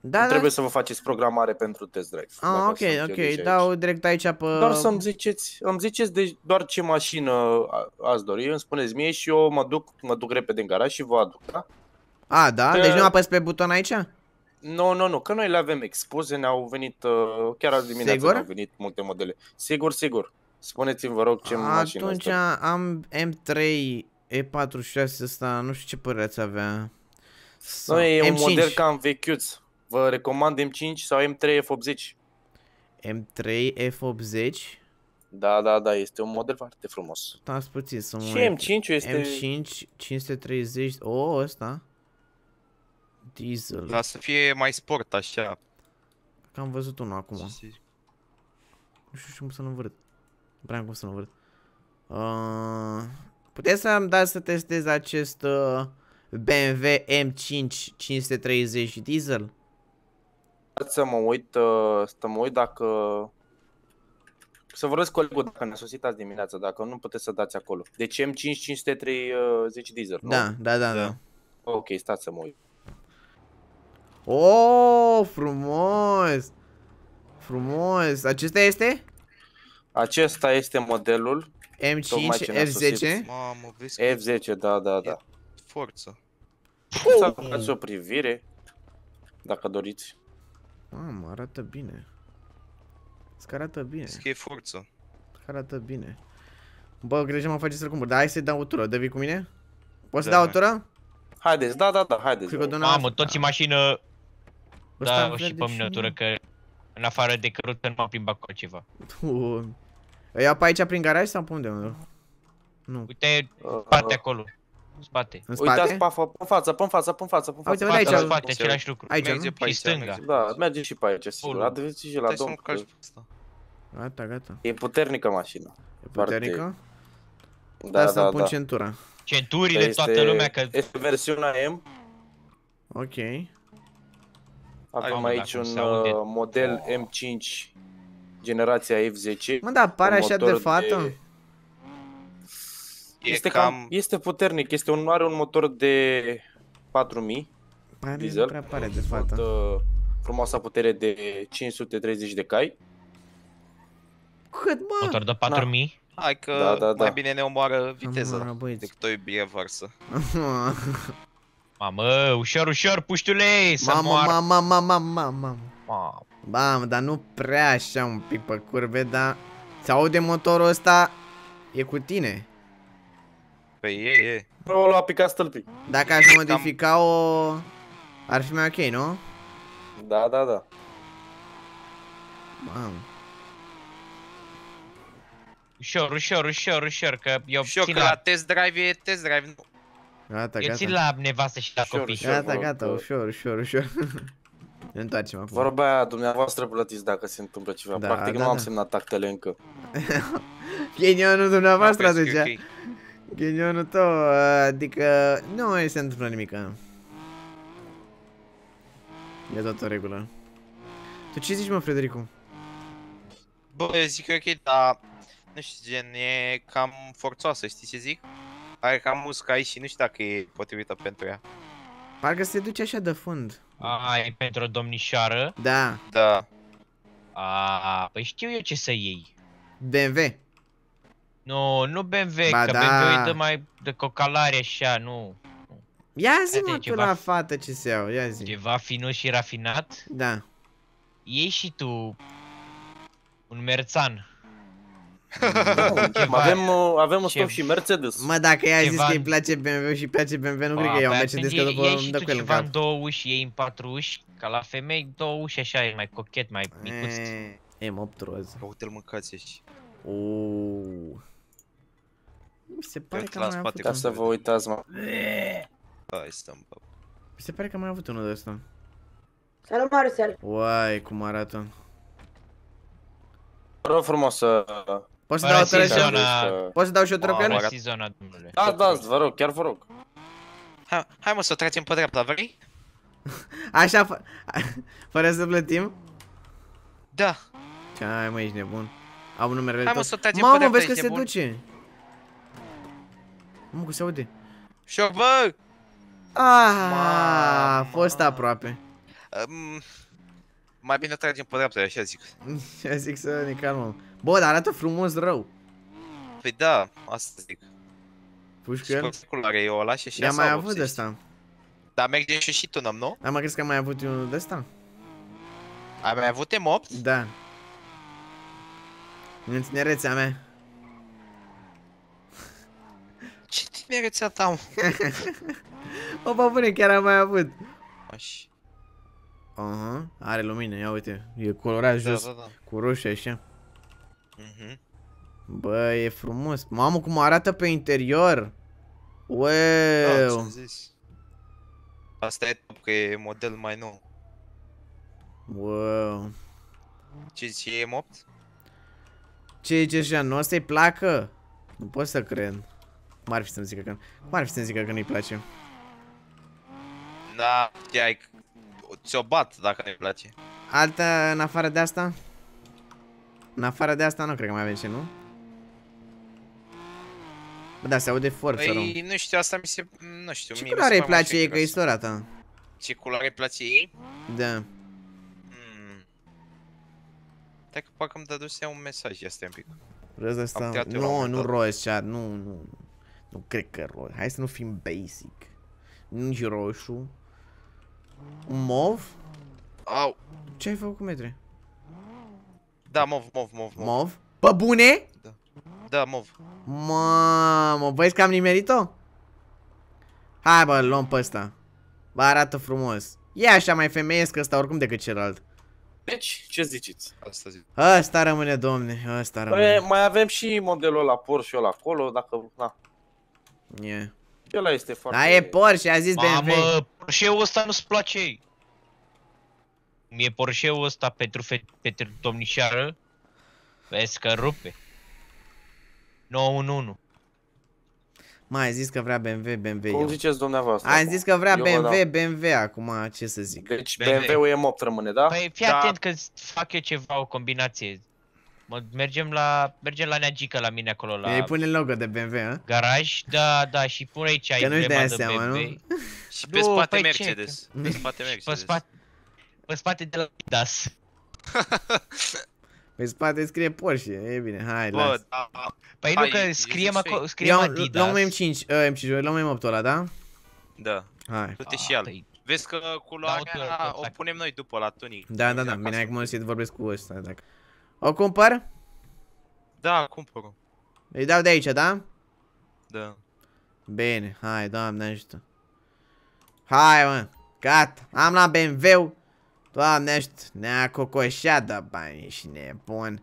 Da, nu da. trebuie să vă faceți programare pentru test drive. Ah, dacă ok, sunt eu ok, deja dau aici. direct aici pe... Doar să-mi ziceți, îmi ziceți de doar ce mașină a- ați dori, îmi spuneți mie și eu mă duc, mă duc repede în garaj și vă aduc, da? A, da? Că- Deci nu apăs pe buton aici? Nu, nu, nu, că noi le avem expuse, ne-au venit, uh, chiar azi dimineața Sigur? ne-au venit multe modele. Sigur, sigur. Spuneți-mi, vă rog, ce mașină Atunci asta. am M3 E46 ăsta, nu știu ce părere ați avea. Sau Nu, e un M5. model cam vechiuț. Vă recomand M5 sau M3 F80. M3 F80. Da, da, da, este un model foarte frumos. Stați puțin să mă Și uit. M5 este... M5 530. O, ăsta. Diesel. Dar să fie mai sport, așa. Că am văzut unul acum. Ce zici? Nu știu cum să-l învârt. Nu prea am cum să-l învârt. Uh, puteți să-mi dați să testez acest uh, BMW M5 530 diesel? Stați Să mă uit, uh, să mă uit dacă... Să vorbesc cu colegul dacă ne-a sosit azi dimineața, dacă nu puteți să dați acolo. Deci M5 530 diesel, nu? Da, da, da, da. Da. Ok, stați să mă uit. Oh, frumos! Frumos! Acesta este? Acesta este modelul Tocmai M5 ce ne-a sosit. F10? Mamă, vezi că F10, da, da, da. forță. Să aruncați o privire, dacă doriți. Mamă, arată bine. Scă arată bine. Vezi că e forță. Scă arată bine. Bă, cred că mă face să-l cumpăr. Dar hai să-i dau o tură. Dă vii cu mine? Poți să Da, dau o hai. tură? Haideți, da, da, da, haideți. Cred că vă rog. doamna... Mamă, toți în mașină, Ăsta da, vede și pe mânătură, că în afară de căruță nu m-am plimbat cu altceva. Tu... Îi iau pe aici prin garaj sau pe unde? mă? Nu. Uite, Uh, spate acolo. În spate. În spate? Uitați pe, fa- pe față, pe față, pe față, pe Uite, față. vede Spate, aici. în spate, același lucru. Aici, Merge nu? pe Și aici, stânga. merge. Da, merge și pe aici, sigur. Ulu. Adevăți și la Stai să domn. mă calci pe asta. Gata, gata. E puternică mașina. E Foarte- puternică? Da, să-mi da, pun da. centura. Centurile, Este- toată lumea, că Este versiunea M. Ok. Avem Mamă, aici dacă un se aude. uh, model M5 generația F10. Mă, da, pare un așa de motor fată. E Este, cam... cam... este puternic, este un, are un motor de 4000, Pare, nu diesel. prea pare de Foarte fată. frumoasa putere de 530 de cai. Cât, mă? motor de 4000. Hai că Da, da, da. mai bine ne omoară Mă, viteza băieți. decât o iubire varsă. Mamă, ușor, ușor, puștule, să Mamă, moară. mamă, mamă, mamă, mamă. Mamă. Mamă, dar nu prea așa un pic pe curve, dar... Se aude motorul ăsta? E cu tine. Păi e, e. O lua picat stâlpii. Dacă aș modifica-o... Ar fi mai ok, nu? Da, da, da. Mamă. Ușor, ușor, ușor, ușor, că eu Și eu țin că la, la test drive e test drive. nu- Gata, eu țin gata. la nevastă și la Ușor, copii. ușor. Gata, vă rog, gata, că- ușor, ușor, ușor. Ne întoarcem acum. Vorba aia, dumneavoastră plătiți dacă se întâmplă ceva. Da, Practic da, nu am da. semnat actele încă. Ghinionul dumneavoastră Ah, vezi că atunci. e ok. Ghinionul tău, adică nu mai se întâmplă nimic. E tot în regulă. Tu ce zici, mă, Fredericu? Bă, eu zic că e ok, dar... Nu știu, gen, e cam forțoasă, știi ce zic? Are cam musca aici și nu știu dacă e potrivită pentru ea. Parcă se duce așa de fund. A, e pentru o domnișoară. Da, Da. A, păi știu eu ce să iei. BMW. Nu, nu BMW, Ba că da. BMW e de mai de cocalare așa, nu. Ia zi, Haide, mă, tu ceva- la fată ce se iau, ia zi. Ceva finuț și rafinat. Da. Iei și tu un merțan. Avem, uh, avem în Ce- stoc și Mercedes. Mă, dacă i-a zis Ceva- că îi place BMW și îi place BMW, nu cred că A, iau păi Mercedes, atunci că iei- după iei îmi și dă tu cu el în ceva în cap. două uși, iei în patru uși, ca la femei, două uși așa, e mai cochet, mai micuț. E, M8 roz. Că uite-l mâncați și Uuu. Mi se pare Cred că la am mai spate avut Ca un... să vă uitați, mă. Hai, stăm, bă. Mi se pare că am mai avut unul de ăsta. Salut, Marcel! Uai, cum arată. Vă rog frumos să... Poți să dau o Părăsiți tură și eu? zona, Poți să dau și o tură pe el? Mamă, părăsiți zona, domnule. Da, da, vă rog, chiar vă rog. Hai, hai mă să o tragem pe dreapta, vrei? Așa, fă... fără să plătim? Da. Ce ai, mă, ești nebun. Am numerele Hai mă tău. să o tragem pe Mamă, dreapta, vezi că ești se nebun? duce. Mamă, că se aude. Și bă! Ah, a fost aproape. Um, mai bine o tragem pe dreapta, așa zic. Eu zic să ne calmăm. Bă, dar arată frumos rău. Păi da, asta zic. Și Pușcă pe culoare e o lași și I-am asta mai o avut de vopsești. asta. Dar mergem și și tunăm, nu? Am mai crezut că am mai avut unul de asta? Ai mai avut M8? Da. În tinerețea mea. Ce tinerețea ta, mă? O, bă, bune, chiar am mai avut. Așa. Aha, are lumină, ia uite. E colorat Da, jos, da, da. cu roșu așa. Mhm. Bă, e frumos. Mamă, cum arată pe interior. Da, Wow. ți-am zis. Asta e top, că e model mai nou. Wow. Ce zici, e M8? Ce zice așa, nu o să-i placă? Nu pot să cred. Cum ar fi să-mi zică că... Cum ar fi să-mi zică că nu-i place? Da, ai ți-o bat dacă nu-i place. Altă în afară de asta? În afară de asta nu cred că mai avem ce, nu? Bă, da, se aude foarte rău. Păi, nu știu, asta mi se... Nu știu, Ce mie mi se culoare îi pare mai place ei, că e șmecheros. sora ta? Ce culoare îi place ei? Da. Hmm. Stai că parcă îmi dăduse un mesaj, ia stai un pic. Roz asta... tăiat eu la un Nu, moment nu dat. roz, chat, nu, nu. Nu cred că roz. Hai să nu fim basic. Nici roșu. Un mov? Au! Ce ai făcut, metre? Da, mov, mov, mov, mov. Mov? Bă, bune? Da, mov. Mamă, vezi că am nimerit-o? Hai bă, îl luăm pe ăsta. Bă, arată frumos. E așa mai femeiesc ăsta oricum decât celălalt. Deci, ce ziceți? Asta zic. Ăsta rămâne, domne, ăsta Păi, rămâne. mai avem și modelul ăla Porsche ăla acolo, dacă... Na. E. Și ăla este foarte... Da, e Porsche, a zis BMW. Mamă, Porsche-ul ăsta nu-ți place. Mie Porsche-ul ăsta pentru, fe- pentru domnișoară, vezi că rupe. 911. Mai ai zis că vrea BMW, BMW Cum eu. ziceți dumneavoastră? Am zis că vrea Eu vă BMW, dau. BMW acum, ce să zic. Deci BMW. BMW-ul e mopt rămâne, da? Păi fii Da. atent că fac eu ceva, o combinație. Mă, mergem la, mergem la Neagica la mine acolo la Îi pune logo de BMW, a? garaj, da, da, și pune aici Că nu-și emblema dea de seama, BMW. nu? Și pe Nu, spate păi ce? Mercedes. Pe spate Pe Mercedes. spate, pe spate de la Das. Pe spate scrie Porsche, e bine, hai, Bă, las. da, Păi Hai, nu că e scriem zi și acolo, ei. scriem Ia, Adidas. luăm M5, uh, M5, luăm M8 ăla, da? da. Hai. Du-te și al. Păi, Vezi că Da, culoarea tot, tot, o punem noi după la tunic. Da, da, da, Acasă. bine, acum nu știu să vorbesc cu ăsta, dacă... O cumpăr? Da, cumpăr Îi dau de aici, da? Da. Bine, hai, doamne ajută. Hai, mă, gata, am la BMW-ul. Doamne ajută, ne-a cocoșat de bani și nebun.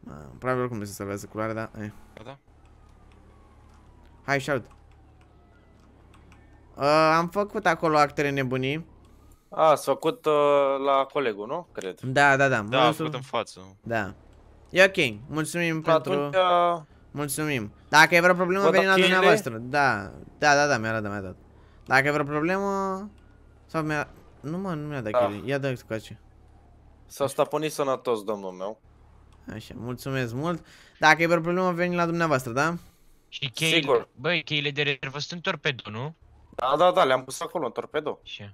Mă, probabil oricum nu se salvează culoarea, da? Eh. Da, da. Hai, shout. Uh, am făcut acolo actele nebunii. A, ați făcut uh, la colegul, nu? Cred. Da, da, da. Da, am mulțum- făcut în față. Da. E ok. Mulțumim pentru... Atunci, uh, Mulțumim. Dacă e vreo problemă, Vă venim la dau cheile? dumneavoastră. Da. Da, da, da, mi-a dat, mi-a dat. Dacă e vreo problemă... Sau mi-a... Nu mă, nu mi-a dat Da. cheile. Ia dă cu aici. s-a stăpânit sănătos, domnul meu. Așa, mulțumesc mult. Dacă e vreo problemă, venim la dumneavoastră, da? și cheile, Sigur. băi, cheile de rezervă sunt în torpedo, nu? Da, da, da, le-am pus acolo în torpedo. Așa.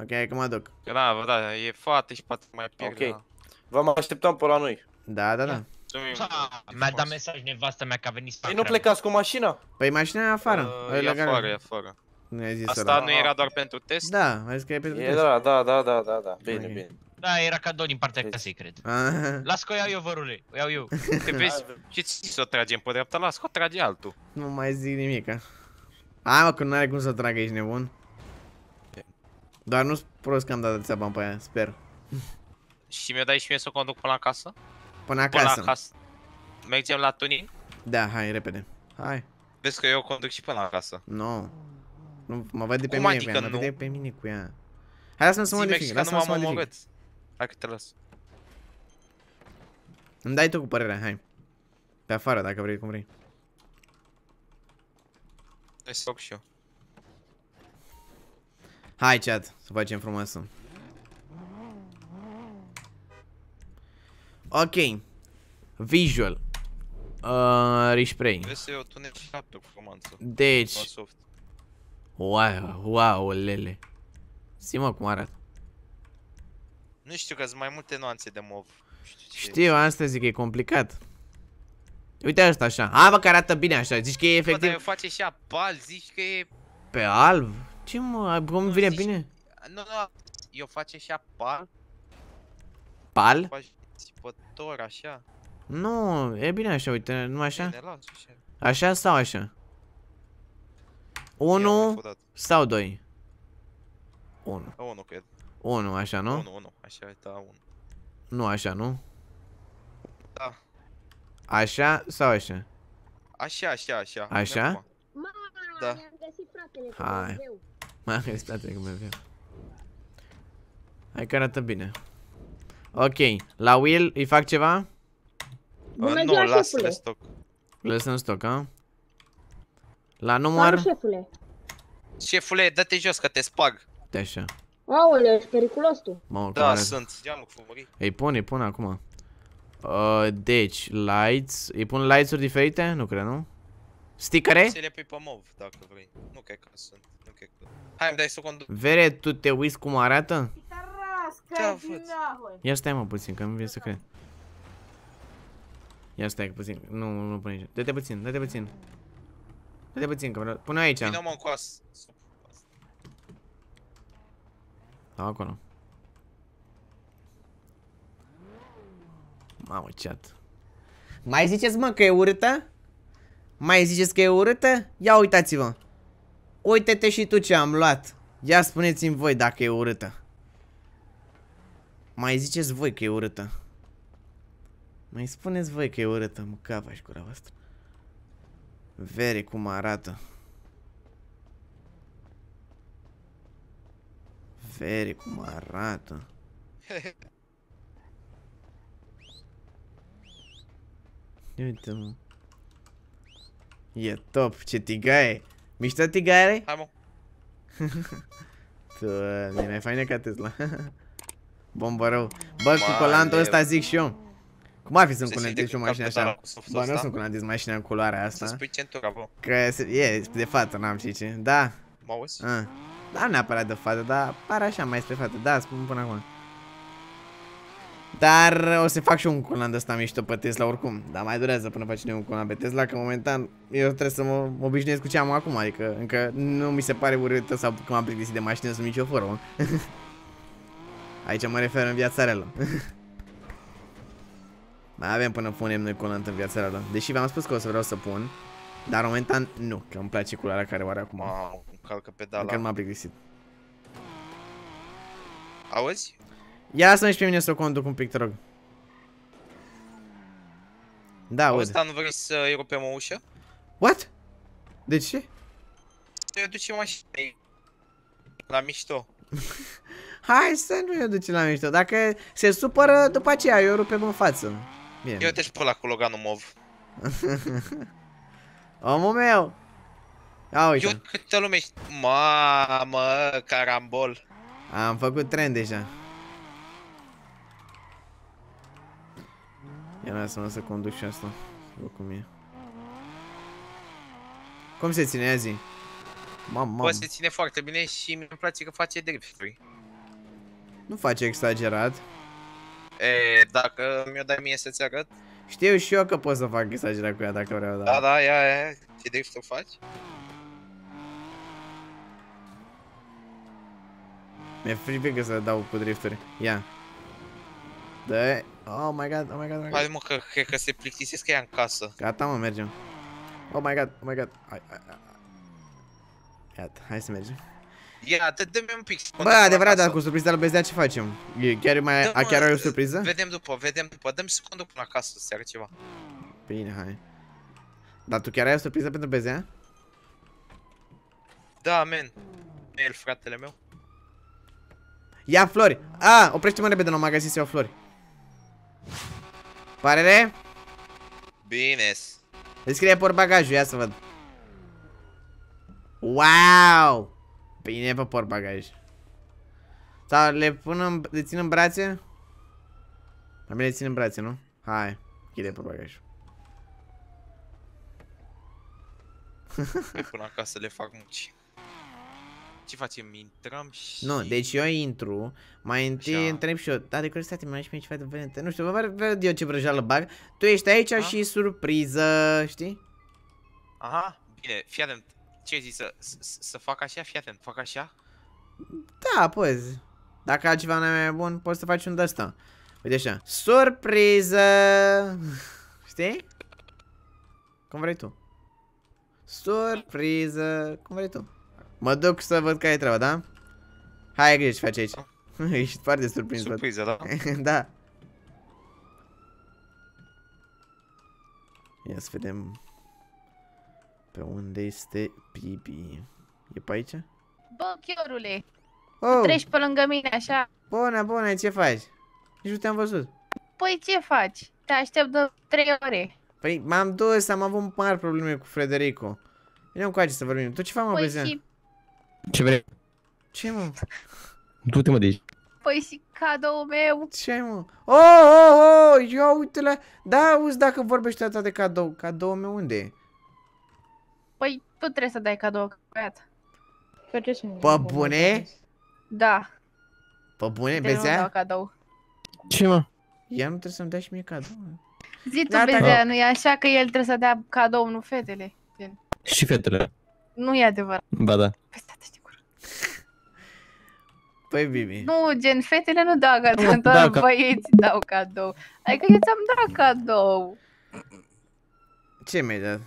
Ok, hai că mă duc. Că da, bă, da, e foarte și poate mai pierd. Ok. da. Vă mai așteptăm pe la noi. Da, da, da. Mulțumim, Da, bă, mi-a dat frumos. mesaj nevastă mea că a venit să Păi fac nu treabă. plecați cu mașina? Păi mașina e afară. Uh, E e la garaj. afară, e afară. Nu ai zis Asta ăla. nu era doar pentru test? Da, ai zis că e pentru E, test. da, da, da, da, da, da. Bine, Ok. bine. Da, era cadou din partea Deci- casei, cred. Ah, Las că o iau eu, vărule, o iau eu. Te vezi? Ce ți să o tragem pe dreapta? Las, că o trage altul. Nu mai zic nimica. Hai mă, că nu are cum să o tragă, ești nebun. Doar nu-s prost că am dat atâția bani pe aia, sper. Și mi-o dai și mie să o conduc până acasă? Până Până acasă. acasă. Mergem la tuning? Da, hai, repede. Hai. Vezi că eu conduc și până acasă. Nu. Nu, mă vede pe Cum mine adică cu ea, mă nu? vede pe mine cu ea. Hai, lasă-mă să Zi-mi modific, și că nu lasă-mă să m-am modific. omorât. Hai că te las. Îmi dai tu cu părerea, hai. Pe afară, dacă vrei, cum vrei. Hai să fac și eu. Hai, chat, să facem frumoasă. Ok. Visual. Uh, respray. Vezi să eu tunel și la performanță. Deci, La soft. Wow, wow, lele. Zi-mă cum arată. Nu știu că sunt mai multe nuanțe de mov. Știu ce- Știu, asta zic, e complicat. Uite asta așa. A, bă, că arată bine așa. Zici că e Bă, dar efectiv eu face și apal, zici că e... pe alb? Ce mă, cum Nu, vine zici- bine? Nu, nu, eu face și apal, Pal? faci țipător, așa. Nu, e bine așa, uite, nu așa? Bine, las așa. Așa sau așa? Eu am 1 făcut. sau 2? 1. La Unu, cred. 1, așa, nu? Unu, unu, așa, da, unu. Nu așa, nu? Da. Așa sau așa? Așa, așa, așa. Așa? Acum. Da. mi-am găsit fratele cu Hai. BMW. Mai am respectate cum merg. Hai că arată bine. Ok, la Will îi fac ceva? Bună nu, ziua, lasă-le șefule. stoc. Lăsăm stoc, a? La Salut, număr... șefule. Șefule, dă-te jos că te spag. De așa. Aoleu, ești periculos tu. Mă, Da, care- sunt. Geamul cu fumării. Îi pun, îi pun acum. Uh, deci, lights. Îi pun lights-uri diferite? Nu cred, nu? Stickere? Să le pui pe mov, dacă vrei. Nu cred că sunt. Nu cred că... Hai, îmi dai să conduc. Vere, tu te uiți cum arată? Da, văd. Ia stai mă puțin, că nu vine să cred. Ia stai puțin, nu, nu pune aici. Dă-te puțin, dă-te puțin. Dă-te puțin, că vreau... Pune aici. Vino mă încoas. Da, acolo. Mamă, chat. Mai ziceți, mă, că e urâtă? Mai ziceți că e urâtă? Ia uitați-vă. Uite-te și tu ce am luat. Ia spuneți-mi voi dacă e urâtă. Mai ziceți voi că e urâtă. Mai spuneți voi că e urâtă. Mă capa și gura voastră. Vere cum arată. Vere cum arată. Uite mă. E top, ce tigaie. Mișto tigaie? Hai mă. Tu, e mai faină ca Tesla. Bombă rău. Bă, cu Mai colantul e- ăsta zic și eu. Cum ar fi să-mi Se colantez simte și o cu mașină capetala așa? cu softul Bă, nu ăsta? să-mi colantez mașina în culoarea Să asta. spui centura, bă. Că se- e de fată, n-am ști ce. Da. Mă auzi? Ah. Da, nu neapărat de fată, dar pare așa mai spre fată. Da, spun până acum. Dar o să fac și eu un colant ăsta mișto pe Tesla oricum. Dar mai durează până faci un colant pe Tesla, că momentan eu trebuie să mă mă obișnuiesc cu ce am acum. Adică încă nu mi se pare urâtă sau că m-am plictisit de mașină sub nicio formă. Aici mă refer în viața reală. mai avem până punem noi colant în viața reală. Deși v-am spus că o să vreau să pun. Dar momentan nu, că îmi place culoarea care o are acum. Mamă, calcă pedala. Încă nu m-am plictisit. Auzi? Ia să-mi și pe mine să o conduc un pic, te rog. Da, aud. Auzi, dar nu vrei să îi rupem o ușă? What? De ce? Să ducem mașina la mișto. Hai să nu eu duce la mișto. Dacă se supără, după aceea eu rupem în față. Bine. Eu te-și pe la cu Loganul Mov. Omul meu. Ia uite. Eu câte lume ești... Mamă, carambol. Am făcut trend deja. Ia mea să mă să conduc și asta. Să văd cum e. Cum se ține, ia zi? Mam, Bă, mam. se ține foarte bine și mi-e place că face drifturi. Nu face exagerat. E, dacă mi-o dai mie să-ți arăt. Știu și eu că pot să fac exagerat cu ea dacă vreau, Da, da, ia, ia, ce drifturi faci? Mi-e frică să dau cu drifturi. Ia. Dă Oh my god, oh my god, oh my Hai god. mă, că cred că se plictisesc ea în casă. Gata, mă, mergem. Oh my god, oh my god. Hai, hai, hai. Iată, hai să mergem. Ia, dă- dă-mi un pic. să Bă, conduc până adevărat, acasă. dar cu surpriza lui Bezdea ce facem? E chiar e mai, Dă, a, mă, chiar ai o surpriză? Vedem după, vedem după. Dă-mi să conduc până acasă să arăt ceva. Bine, hai. Dar tu chiar ai o surpriză pentru Bezdea? Da, men. El, fratele meu. Ia flori! A, oprește-mă repede la magazin să iau flori. Parere? Bine. Îți scrie por bagajul, ia să văd. Wow! Bine pe por bagaj. Sau le pun în, le țin în brațe? Mai bine le țin în brațe, nu? Hai, închide por bagajul. Hai până acasă le fac muci. Ce facem? Intrăm și... Nu, deci eu intru, mai întâi Așa. întreb și eu, da, de curiozitate, mai și mie ceva de venete. Nu știu, vă văd eu ce vrăjeală bag. Tu ești aici A? și surpriză, știi? Aha, bine, fii atent. Ce zici, să, să, să fac așa? Fii atent, fac așa? Da, poți. Dacă altceva nu e mai bun, poți să faci un de-asta. Uite așa. Surpriză! Știi? Cum vrei tu. Surpriză! Cum vrei tu. Mă duc să văd care e treaba, da? Hai, ai grijă ce faci aici. Ești foarte surprins, văd. Surpriză, da? da. Ia să vedem pe unde este Bibi. E pe aici? Bă, chiorule, Oh, treci pe lângă mine așa. bună, bună, ce faci? Nici nu te-am văzut. Păi ce faci? te aștept de 3 ore. Păi m-am dus, am avut mari probleme cu Frederico. Vine încoace să vorbim. Tu ce faci, mă, Păi Bezea? și, Ce vrei? Ce, mă? Du-te mă de aici. păi și cadoul meu. Ce ai, mă? Oh, oh, oh, ia uite la... Da, auzi dacă vorbești atât de cadou. Cadou meu unde e? Păi tu trebuie să dai cadou, băiat. Pe ce sunt? Pe bune? Da, Pe bune, te nu dau Bezea? cadou. Ce mă? Ea nu trebuie să-mi dai și mie cadou. Zi tu, Gata, Bezea, nu e așa că el trebuie să dea cadou, nu fetele. Gen, Și fetele. Nu e adevărat. Ba da. Păi stai, știi cură. Păi, Bibi. Nu, gen, fetele nu dau cadou, Nu, doar da, ca- băieții dau cadou. Adică eu ți-am dat cadou. Ce mi-ai dat?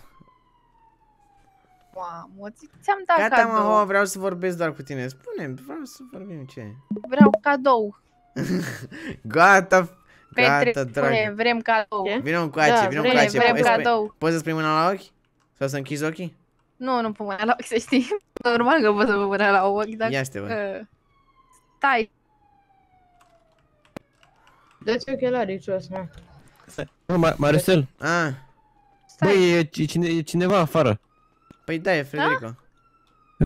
Mamă, ți- ți-am dat Gata, mă, cadou. ho, vreau să vorbesc doar cu tine. Spune, vreau să vorbim ce. Vreau cadou. Gata, Petre, gata, spune, drag. vrem cadou. Ce? Vino încoace, Da, vino vrem- încoace. vrem Poți să- cadou. Poți să-ți pui mâna la ochi? Sau să închizi ochii? Nu, nu pun mâna la ochi, să știi. Normal că pot să pun mâna la ochi, dar... Ia stai, bă. uh, Stai, Dă-ți ochelarii jos, na. Mă, Ma- Marcel. Ah, stai. Băi, e, e, cine, e cineva afară. Păi da, e Frederico.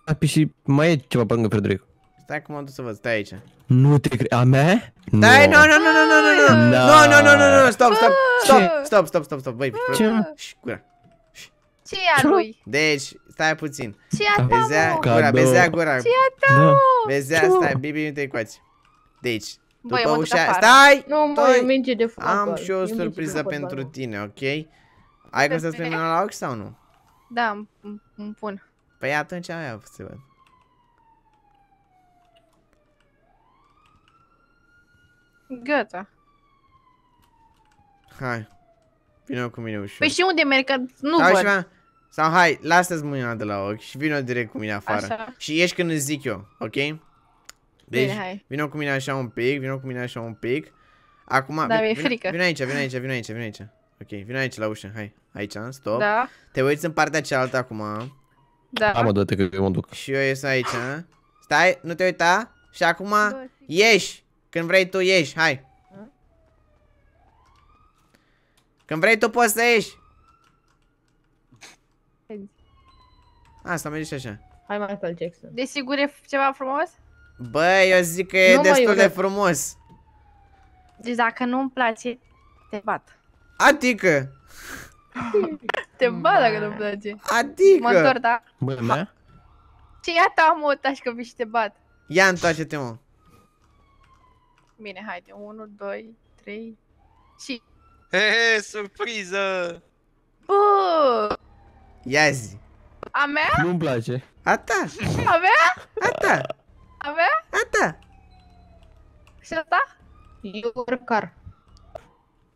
Da, pe și mai e ceva pe lângă Frederic. Stai că m-am dus să văd, stai aici. Nu te cre... A mea? Stai, nu, nu, nu, nu, nu, nu, nu, Da. nu, nu, nu, nu, nu, stop, stop, stop, Ce? stop, stop, stop, stop, băi, Ce, mă? Șt, gura. Ce e a lui? Deci, stai puțin. Ce e a ta, Bezea mă? gura, Cadou. bezea gura. Ce e a ta, Da. mă? Bezea, Ce? stai, Bibi, uite încoace. Deci, Băi, după mă duc ușa, afară. stai, Nu, mă, stai. e minge de fotbal. Am și o E minge de surpriză fotbal, pentru mă. tine, ok? Ai cum să-ți pui mâna la ochi sau nu? Da, îmi- îmi îmi pun. Păi atunci aia să văd. Gata. Hai. Vino cu mine ușor. Păi și unde merg? Că nu Sau, văd. ceva? Sau hai, lasă-ți mâna de la ochi și vino direct cu mine afară. Așa. Și ieși când îți zic eu, ok? Deci, Bine, hai. vino cu mine așa un pic, vino cu mine așa un pic. Acum, Da, vi- mi-e vino, frică. vino aici, vino aici, vino aici, vino aici. Ok, vino aici la ușă, hai. Aici, stop. Da, Te uiți în partea cealaltă acum. da. Am mă, dă-te că eu mă duc. Și eu ies aici. Stai, nu te uita. Și acum, Bă, ieși. Când vrei tu, ieși, hai. Când vrei tu poți să ieși. Asta merge și așa. Hai Michael Jackson. Desigur e ceva frumos? Bă, eu zic că e Nu, mă, destul eu de vreau- frumos. Deci dacă nu-mi place, te bat. Adică, Te bat dacă nu-mi place. Mă adică. întorc, da? Bă, mea? Ce ia ta, mă, tași că vii și te bat. Ia întoarce-te, mă. Bine, haide. 1, 2, 3 și... He, he, surpriză! Bă! Ia zi. A mea? Nu-mi place. A ta, A mea? a ta, A mea? a ta. Și a ta? Your car.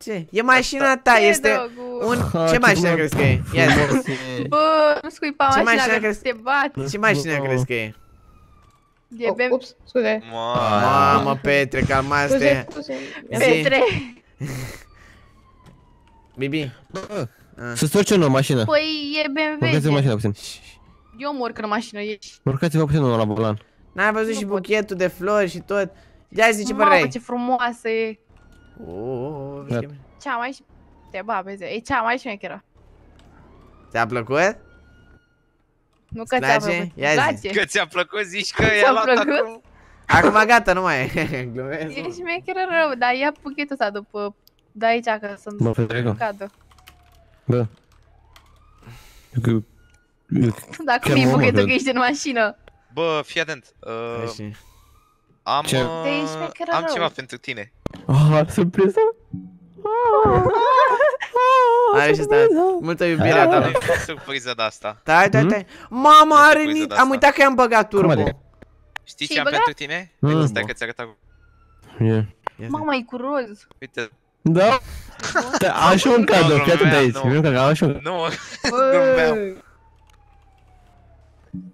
Ce? E mașina ta, Ce, este dragul? un... Ha, Ce ce mașină frumos. crezi că e? Ia zi. Frumos e. Bă, nu scuipa Ce mașina mașină că crezi? te bat. Ce mașină Nu. crezi că e? E Oh, bem... Ups, scuze. Mamă. Mamă, Petre, calmați-te. Scuze, scuze. Petre. Bibi. Bă, Să-ți urci în o mașină. Păi e BMW. Urcați în gen. mașină puțin. Eu mă urc în mașină, ești. Urcați-vă puțin la volan. N-ai văzut Nu și pot. buchetul de flori și tot? Ia zi ce Mamă, părere ai? ce frumoasă e. Oh, Gata. Cea mai... Te ba, vezi, e cea mai șmecheră. Ți-a plăcut? Nu că Îți ți-a place? plăcut. Ia zi. Place. Că ți-a plăcut, zici că Ți-a e luat plăcut? acum. Acum gata, nu mai e. Glumesc. E șmecheră rău, dar ia buchetul ăsta după... De aici că sunt Bă, Federico. cadă. Bă. Eu- eu- Dar cum Chiar e mă buchetul cred. că ești în mașină? Bă, fii atent. Uh, Așa. am, Ce? uh, Te ești șmecheră am rău. ceva pentru tine. Ah, surpriză? Are și asta. Multă iubire, Da, dar da. nu e surpriză de asta. Stai, stai, Hmm? stai. Mama E are surpriză ni... de Am asta. uitat că i-am băgat turbo. adică? Știi Și ce am băgat? pentru tine? Mm. Uite, stai că ți arăt acum. E. Ia stai. Mama, e cu roz. Uite, Da? Da, Am și un cadou, Nu, fii atent nu, aici. nu. Vino că am și un... nu, Bă,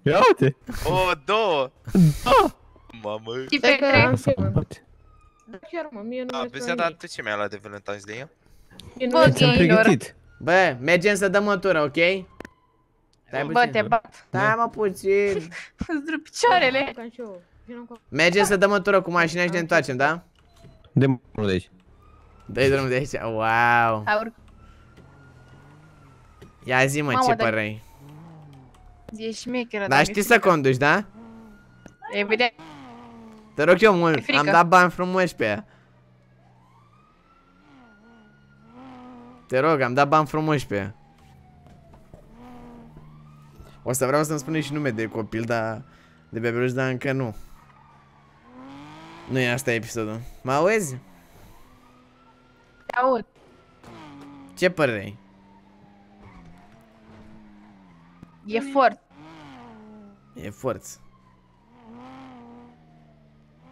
Ia uite. o, două. Mamă. Și Stai că Petre. am și eu. Da, Chiar mă, mie nu Da, mi-e pe dar tu ce mi-ai luat de Valentine's Day? Mie nu Bă, mi-e Ți-am Gaylor. pregătit. Bă, mergem să dăm mătură, ok? Stai Bă, puțin. te bat. Stai mă puțin. Îți drup picioarele. Ca și eu. Vino cu- Mergem să dăm mătură cu mașina și ne întoarcem, da? De unul de aici. Dă-i drumul de aici. Wow. Hai, urc. Ia zi mă, Mamă, ce dar- părere ai? E șmecheră, Dar știi să conduci, da? Evident. Te rog eu mult, frică. am dat bani frumoși pe ea. Te rog, am dat bani frumoși pe ea. O să vreau să-mi spuneți și nume de copil, dar de bebeluș, dar încă nu. Nu e asta episodul. Mă auzi? Te aud. Ce părere ai? E fort. E forț.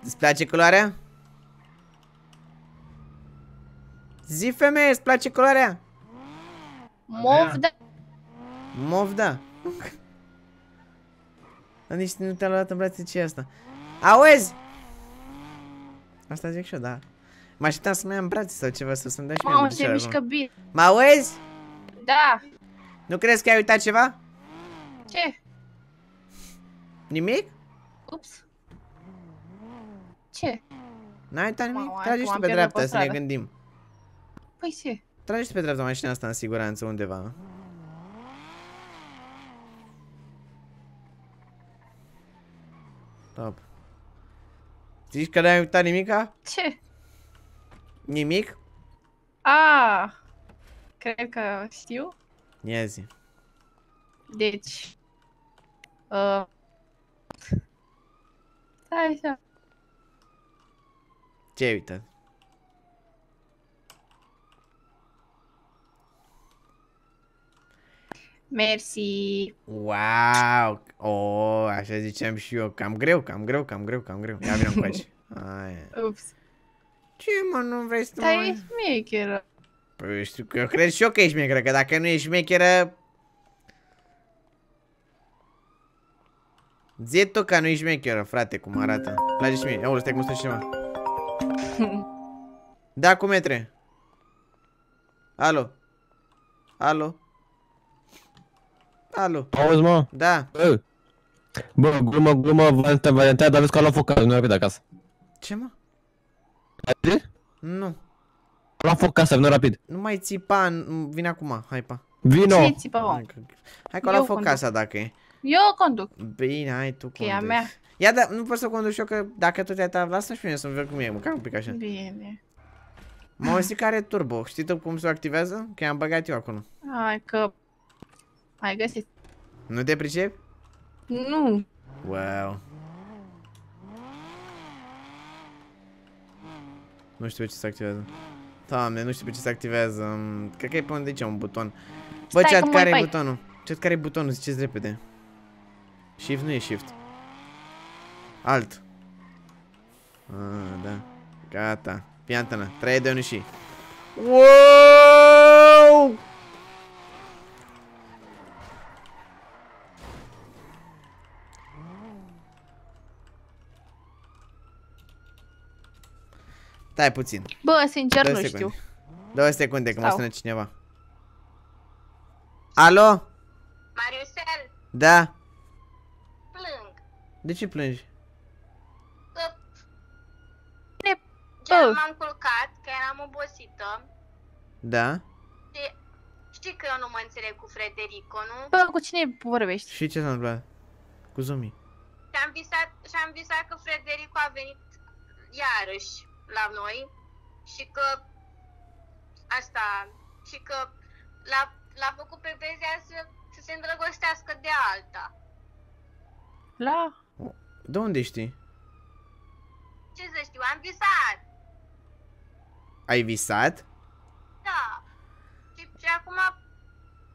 Îți place culoarea? Zi femeie, îți place culoarea? Mov, da. Mov, da. Dar nici nu te-a luat în brațe, ce e asta? Auzi? Asta zic și eu, da. Mă așteptam să mă ia în brațe sau ceva, să să-mi dai și mie Mamă, în se picioare mișcă acum. bine. Mă auzi? Da. Nu crezi că ai uitat ceva? Ce? Nimic? Ups. Ce? N-ai uitat nimic? Mamă, Trage și acum tu am pe pierdut dreapta pe să ne stradă. gândim. Păi ce? Trage și pe dreapta mașina asta în siguranță undeva. Top. Zici că n-ai uitat nimica? Ce? Nimic? A, cred că știu. Ia zi. Deci, uh, stai așa. Ce ai uitat? Mersi. Wow! Oh, așa ziceam și eu. Cam greu, cam greu, cam greu, cam greu. Ia vină încoace. Aia. Ups. Ce mă, nu vrei să Dar mai... e șmecheră. Păi știu că eu cred și eu că ești șmecheră, că dacă nu ești șmecheră... Zi tu că nu ești șmecheră, frate, cum arată. Îmi place și mie. Ia stai cum stă și ceva. Da, cu metre. Alo. Alo. Alo. Auzi, mă? Da. Bă, bă glumă, glumă, Valentin, Valentin, dar vezi că a luat foc casa, nu rapid acasă. Ce mă? Ai Nu. A luat foc casa, vină rapid. Nu mai țipa, n- vine acum, hai pa. Vino! Ce țipă, mă? Hai că o luat Eu foc conduc. casa dacă e. Eu conduc. Bine, hai tu Că e a conduci. mea. Ia, da, nu pot să conduc și eu că dacă tot ai ta, lasă și pe mine să-mi văd cum e, măcar un pic așa. Bine. Mă auzit că are turbo, știi tu cum se activează? Că i-am băgat eu acolo. Hai că... Ai găsit. Nu te pricepi? Nu. Wow. Nu știu pe ce se activează. Doamne, nu știu pe ce se activează. Mm, Cred că e pe unde aici un buton. Bă, Stai chat, că mă care e pai. butonul? Chat, care e butonul? Ziceți repede. Shift nu e shift. Alt. Ah, da. Gata. Piantana. 3, 2, 1 și. Wow! Stai puțin. Bă, sincer, Două nu secunde. știu. Două secunde că mă Stau. sună cineva. Alo? Mariusel, Da? plâng. De ce plângi? Că Ne... chiar Bă. m-am culcat, că eram obosită. Da? Și știi că eu nu mă înțeleg cu Frederico, nu? Bă, cu cine vorbești? Și ce s-a întâmplat? Cu Zumi. Și am visat, și am visat că Frederico a venit iarăși la noi și că asta, și că l-a, l-a făcut pe Bezea să, să se îndrăgostească de alta. La? De unde știi? Ce să știu, am visat, Ai visat? da. Și, și acum,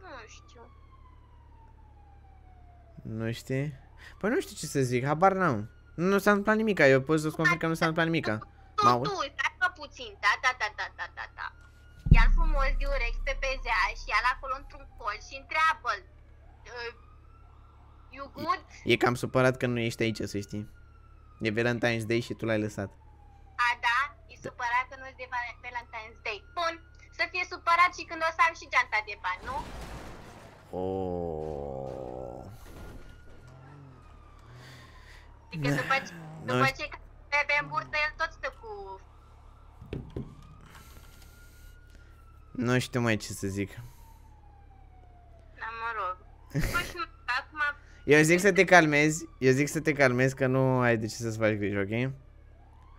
nu știu. Nu știi? Păi nu știu ce să zic, habar n-am. Nu s-a întâmplat nimica, eu pot să-ți confirm că nu s-a întâmplat nimica. Tu, M-au- tu, stai că puțin, da, da, da, da, da, da, da. Ia frumos de urechi pe Bezea și ia acolo într-un colț și întreabă uh, You good? E cam supărat că nu ești aici, să știi. E Valentine's Day și tu l-ai lăsat. A, da? E supărat că nu-ți de Val- Valentine's Day. Bun, să fie supărat și când o să am și geanta de bani, nu? Oh. Adică după ce, Nu după știu. ce bebe în burtă, el tot stă cu... Nu știu mai ce să zic. Da, mă rog. Păi și acum Eu zic să te calmezi, eu zic să te calmezi că nu ai de ce să-ți faci griji, ok?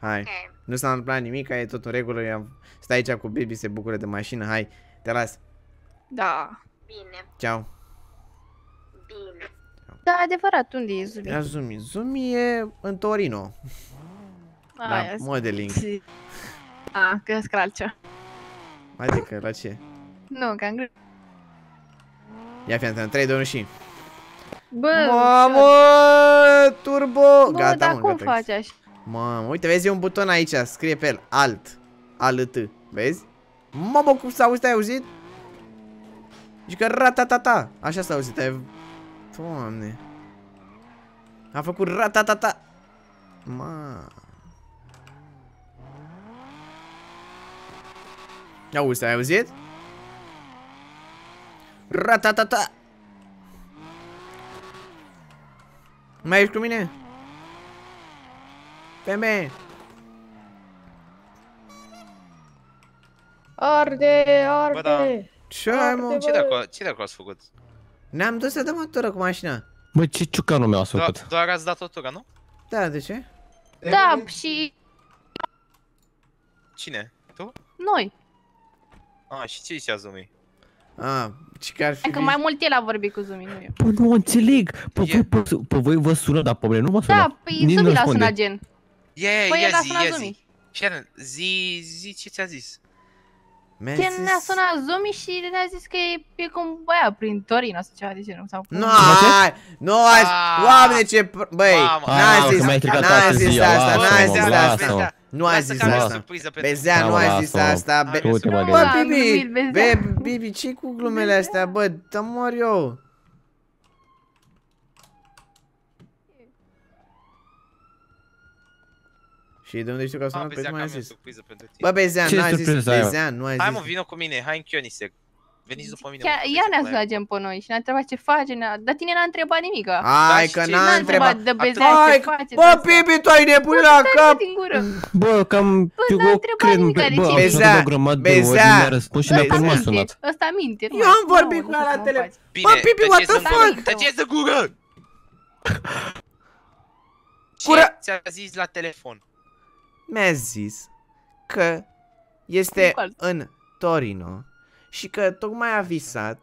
Hai. Ok. Nu s-a întâmplat nimic, e tot în regulă, eu am... stai aici cu baby, se bucură de mașină, hai, te las. Da. bine, Ceau. bine. Da, adevărat, unde e Zumi? Ia Zumi, Zumi e în Torino, la Aia, modeling. A, că scralcea. Adică, la ce? Nu, că am greu. Ia fi atent, 3, 2, 1 și... Bă, Mamă, turbo! Bă, Gata, dar mă, cum gata. faci așa? Mamă, uite, vezi, e un buton aici, scrie pe el, alt. Alt, vezi? Mamă, cum s-a auzit, ai auzit? Și că ratatata, așa s-a auzit, ai... Doamne. A făcut ratatata. Ma. Auzi, ai auzit? Ratatata. Mai ești cu mine? Femeie. Arde, arde. Bă, da. Ce ai, mă? Ce de acolo, ce de acolo ați făcut? Ne-am dus să dăm o tură cu mașina. Bă, ce ciucanul meu a Doar, făcut? doar ați dat o tură, nu? Da, de ce? Da, și Cine? Tu? noi. Ah, și ce zicea Zumi? Ah, ce că ar fi Că mai mult el a vorbit cu Zumi, nu eu. Bă, nu înțeleg. Pe voi, pe, pe voi vă sună, dar pe mine nu mă sună. Da, păi Nici nu Zumi l-a răspunde. sunat gen. Ia, Păi ia el a zi, sunat ia Zumi. zi. Sharon, zi, zi ce ți-a zis. Mi-a Gen zis- ne-a sunat Zumi și ne-a zis că e, e cu un băiat prin Torino sau ceva de genul. Sau cu- Nu, ai, nu ai, Ah. oameni ce, pr- băi, Mamă. n-a Ah, zis, că mi-ai stricat n-a toată zis ziua, asta, n-a lasă-mă, zis lasă-mă. asta, nu a Lasă zis că am o asta. surpriză pentru Bezea Da, nu mă, a zis lasă-mă. asta, be- Du-te, mă, Bă, Da, Bibi, glumit, Bezea. be, Bibi, ce cu glumele astea, bă, te mor eu. Și de unde știu că a Ah, sunat? Păi Bezea, tu că mai am eu o zis. surpriză pentru tine. Bă, Bezea, Ce nu a zis, surpriză ai, mă? Bezea, nu a Hai mă, zis. vină cu mine, hai în Chionisec. Veniți după mine. Chiar, mă, ea ne-a la sunat gen pe noi și ne-a întrebat ce face, ne-a... dar tine n-a întrebat nimic. Hai și că ce? n-a N-a întrebat. întrebat de bezea Hai, ce face. bă, Bibi, tu ai nebunit la cap. din gură. Bă, cam, eu n-a eu întrebat cred, nimic, bă, de bă, ce? am sunat Bezea, de o grămadă de ori, Bezea, nu mi-a răspuns și Bezea. apoi nu m-a Ăsta sunat. minte, ăsta minte. nu Eu am nu, vorbit nu cu știu ea la cum tele- faci. Bine, Bă, Bibi, what tăceți the în fuck? gură, Tăceți de gură! Ce Gura- ți-a zis la telefon? Mi-a zis că este Cu alt. în Torino și că tocmai a visat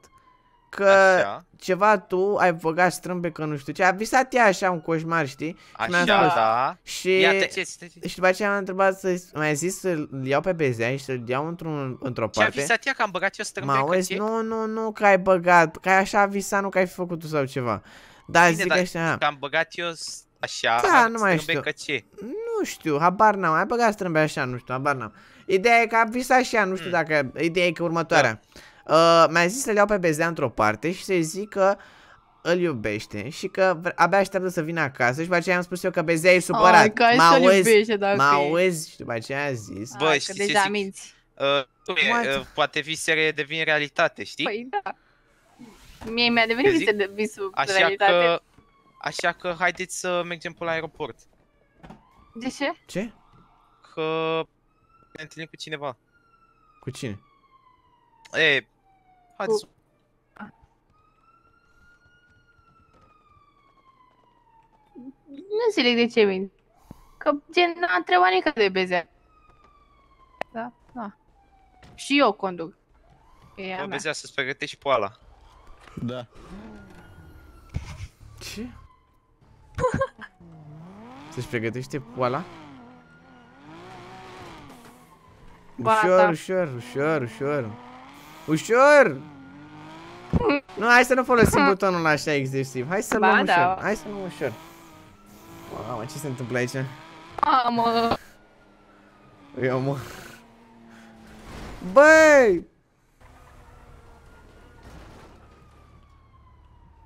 că Așa, ceva tu ai băgat strâmbe că nu știu ce. A visat ea așa un coșmar, știi? mi-a așa, spus. da. Și, Ia, tăceți, tăceți. și după aceea m-a întrebat să mi-a zis să-l iau pe bezea și să-l iau într-un, într-o Ce-a parte. visat ea că am băgat eu Mă strâmbe în auzi, căție? nu, nu, nu că ai băgat, că ai așa visat, nu că ai fi făcut tu sau ceva. Da, Bine, zic dar așa, Că am băgat eu s- așa, Da, am nu mai strâmbe știu. în căcie. nu știu, habar n-am, ai băgat strâmbe așa, nu știu, habar n-am. Ideea e că a visat și ea, nu știu Mm. dacă, ideea e că următoarea. Uh, mi-a zis să-l iau pe bezea într-o parte și să-i zic că îl iubește și că vre- abia așteaptă să vină acasă și după aceea am spus eu că bezea e supărat. Ai, că ai Mă să-l auzi, iubește dacă mă e. auzi și după aceea a zis. Bă, Hai, știi că ce deja zic? minți. Uh, tu, e, What? uh, poate visele devin realitate, știi? Păi da. Mie mi-a devenit Eu zic- visul de visul de Așa realitate. că, așa că haideți să mergem pe la aeroport. De ce? Ce? Că ne întâlnim cu cineva. Cu cine? E, haideți. Nu înțeleg de ce minți. Că gen n-a întrebat nică de bezea. Da? Da. Și eu conduc. Că e a Bă, mea. bezea să-ți pregătești poala. Da. Ce? Să-și pregătește poala? Ba, Ușor, da. ușor, ușor, ușor. Ușor! Nu, hai să nu folosim butonul așa excesiv. Hai să Ba, luăm da. ușor. Hai să luăm ușor. Mamă, ce se întâmplă aici? Mamă! Eu mă... Băi!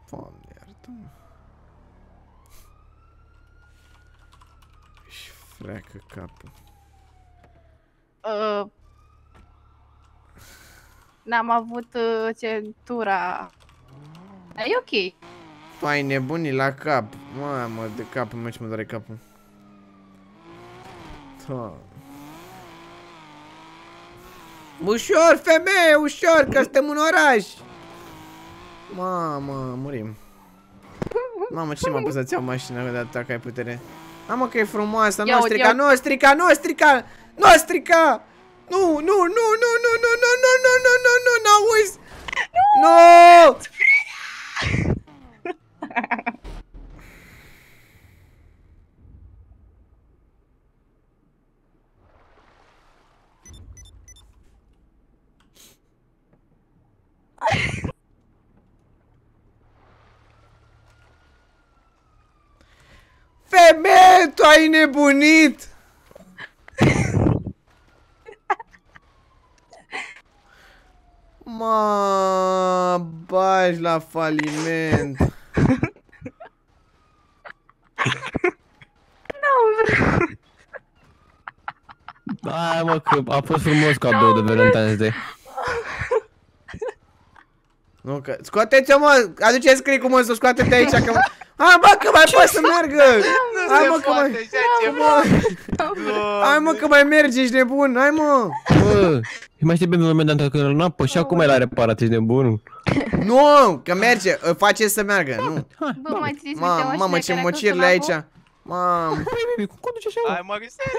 Doamne, iartă-mă. Și freacă capul. Uh, n-am avut uh, centura. Dar e ok. Tu ai nebunii la cap. Mamă, de capul meu ce mă doare capul. Da. Ușor, femeie, ușor, că suntem în oraș. Mamă, murim. Mamă, ce m-a pus să-ți iau mașina de atâta că ai putere? Mamă că e frumoasă, nu strica, nu strica, nu strica, nu strica! Nu, nu, nu, nu, nu, nu, nu, nu, nu, nu, nu, nu! Nu! Ai nebunit! Mă, bagi la faliment. Hai mă, că a fost frumos cadou de Valentine's Day. Nu, că... Scoateți-o, mă! Aduceți cricul, mă, să scoate-te aici, că... Hai, bă, că mai poți să meargă! Hai, mă, că mai... Hai, mă, că mai merge, ești nebun! Hai, mă! Bă, îi mai știi pe moment dat că îl apă și acum e la reparat, ești nebun. Nu, că merge, îl face să meargă, nu. Bă, mai țineți minte Mamă, mașina mamă, ce care a costat mocirle la aici. foc? Mamă. Cum conduce așa? Hai, Marisele!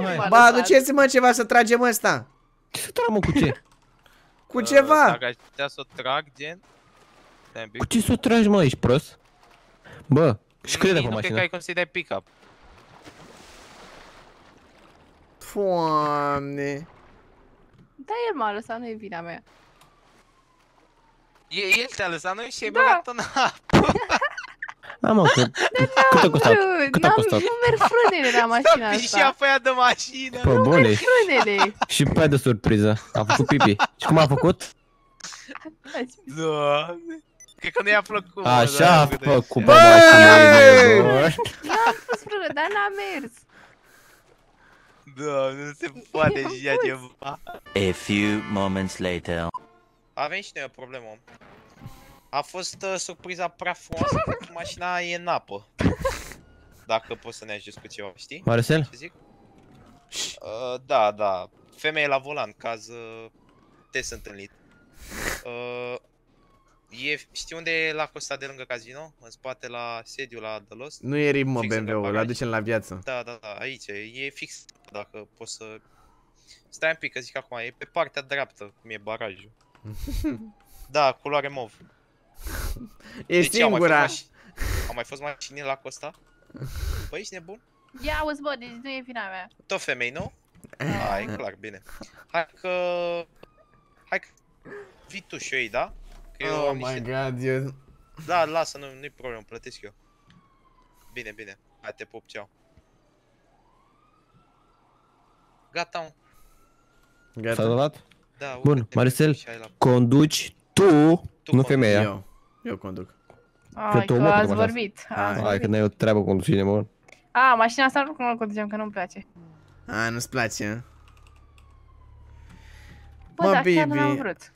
M-a Bă, lăsat. aduceți-mă ceva să tragem ăsta. Ce să tragă, mă, cu ce? Cu ceva. Dacă aș putea să o trag, gen... Stai un pic. Cu ce să o tragi, mă, ești prost? Bă, și crede Nu, pe Nu cred că mașină. ai cum să-i dai pick-up. Doamne. Da, el m-a lăsat, nu e vina mea. E, el te-a lăsat noi și ai Da. băgat-o în apă. Da, mă, că... Cât a costat? Brut, Cât a n-am- păi, costat? Nu merg frânele la mașina Și asta. apă de mașină. Pe bune. Frânele. Și pe de surpriză. A făcut pipi. Și cum a făcut? Doamne. Cred că nu i-a plăcut. Așa a făcut pe Băi! mașină. N-am pus frână, dar n-a mers. Doamne, nu se poate așa ceva. A few moments later. Avem și noi o problemă. A fost uh, surpriza prea frumoasă pentru că mașina e în apă. Dacă poți să ne ajuți cu ceva, știi? Marcel? Ce zic? Uh, da, da. Femeie la volan, caz uh, des întâlnit. Uh, e, știi unde e la costa de lângă casino? În spate la sediu la The Lost? Nu e rim, mă, Fix lângă BMW-ul, îl bagaj. aducem la viață. Da, da, da, aici, e, e fix, dacă poți să... Stai un pic, că zic acum, e pe partea dreaptă, cum e barajul. Da, culoare mov. E Deci, au mai fost singura. maș- Au mai fost mașini la Costa? Băi, ești nebun? Ia auzi, bă, deci nu e vina mea. Tot femei, nu? A, e clar, bine. Hai că... Hai că... Vii tu și eu, ei, da? Că eu Oh am my niște... god, eu... Da, lasă, nu, nu-i problemă, plătesc eu. Bine, bine. Hai, te pup, ceau. Gata, mă. Gata. S-a dat? Da, Bun, uite, Marcel, și ai la- conduci tu, nu femeia. Eu. Eu conduc. Ai, tu că mă, că ați mă vorbit. ați Hai, că vorbit. n-ai o treabă cu conducine, mă. A, mașina asta nu mă conduceam, că nu-mi place. A, nu-ți place, hă? Bă, Mă, dar chiar nu Bibi. am vrut.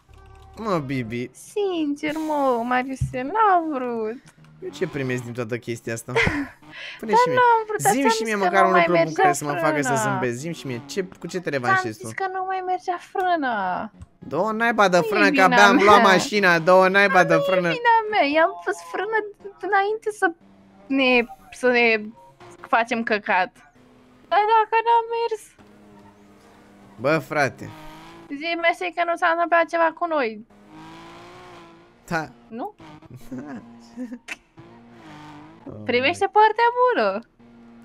Mă, Bibi, Sincer, mă, Mariusel, n-am vrut. eu ce primesc din toată chestia asta? Pune Dar și mie. n-am vrut, dar Zim ți-am și zis mie că măcar nu un mai lucru bun mergea care să mă facă să frâna. zâmbesc. Zim și mie, ce, cu ce te Ți-am revanșezi tu? zis că nu mai mergea frâna. Două naiba de Nu e frână, că vina abia am luat mea. mașina, două naiba de frână. Vina mea, i-am pus frână înainte să ne, să ne facem căcat. Dar dacă n-a mers, Bă, frate, zi mersi că nu s-a întâmplat ceva cu noi, da. nu? Privește partea bună.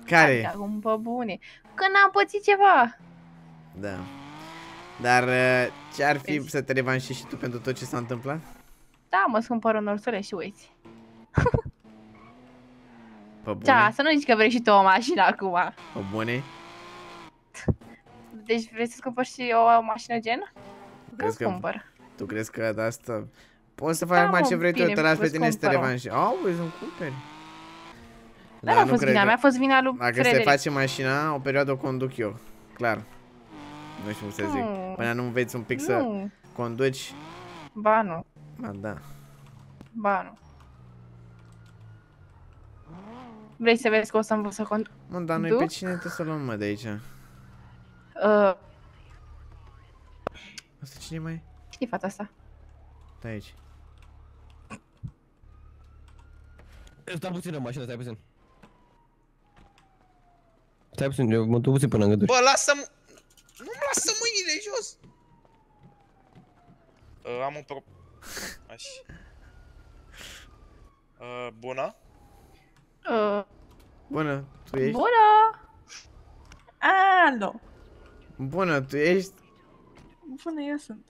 Care? Acum pe bune. Că n-am pățit ceva. Da. Dar uh, ce ar fi să te revanșezi și tu pentru tot ce s-a întâmplat? Da, mă cumpăr un ursuleț și uiți. Pe bune? Da, să nu zici că vrei și tu o mașină acum. Pe bune? Deci vrei să-ți cumpăr și o mașină gen? Crezi Îți că, cumpăr. tu crezi că de asta... Poți să faci Da, acum mă, ce vrei tu, bine, te las pe îți tine să te cumpăr-o. revanșezi. Auzi, îmi cumperi. Dar n-a nu fost cred vina că- mea, a fost vina lui Dacă se Frederic. face mașina, o perioadă o conduc eu. Clar. Nu știu cum să zic. Nu. Până nu înveți un pic să Nu. conduci. Ba nu, Ba da. ba nu. Vrei să vezi că o să învăț să conduc? Mă, dar noi Du? pe cine trebuie să luăm, mă, de aici? Uh, Asta cine mai e? Cine fata asta? Da aici. Stai puțin în mașină, stai puțin. Stai puțin, eu mă duc puțin până în gânduri. Bă, lasă-mă... Nu-mi lasă mâinile jos! Uh, am un pro... Așa. Uh, bună? Uh, Bună, tu ești? Bună! Alo! Bună, tu ești? Bună, eu sunt.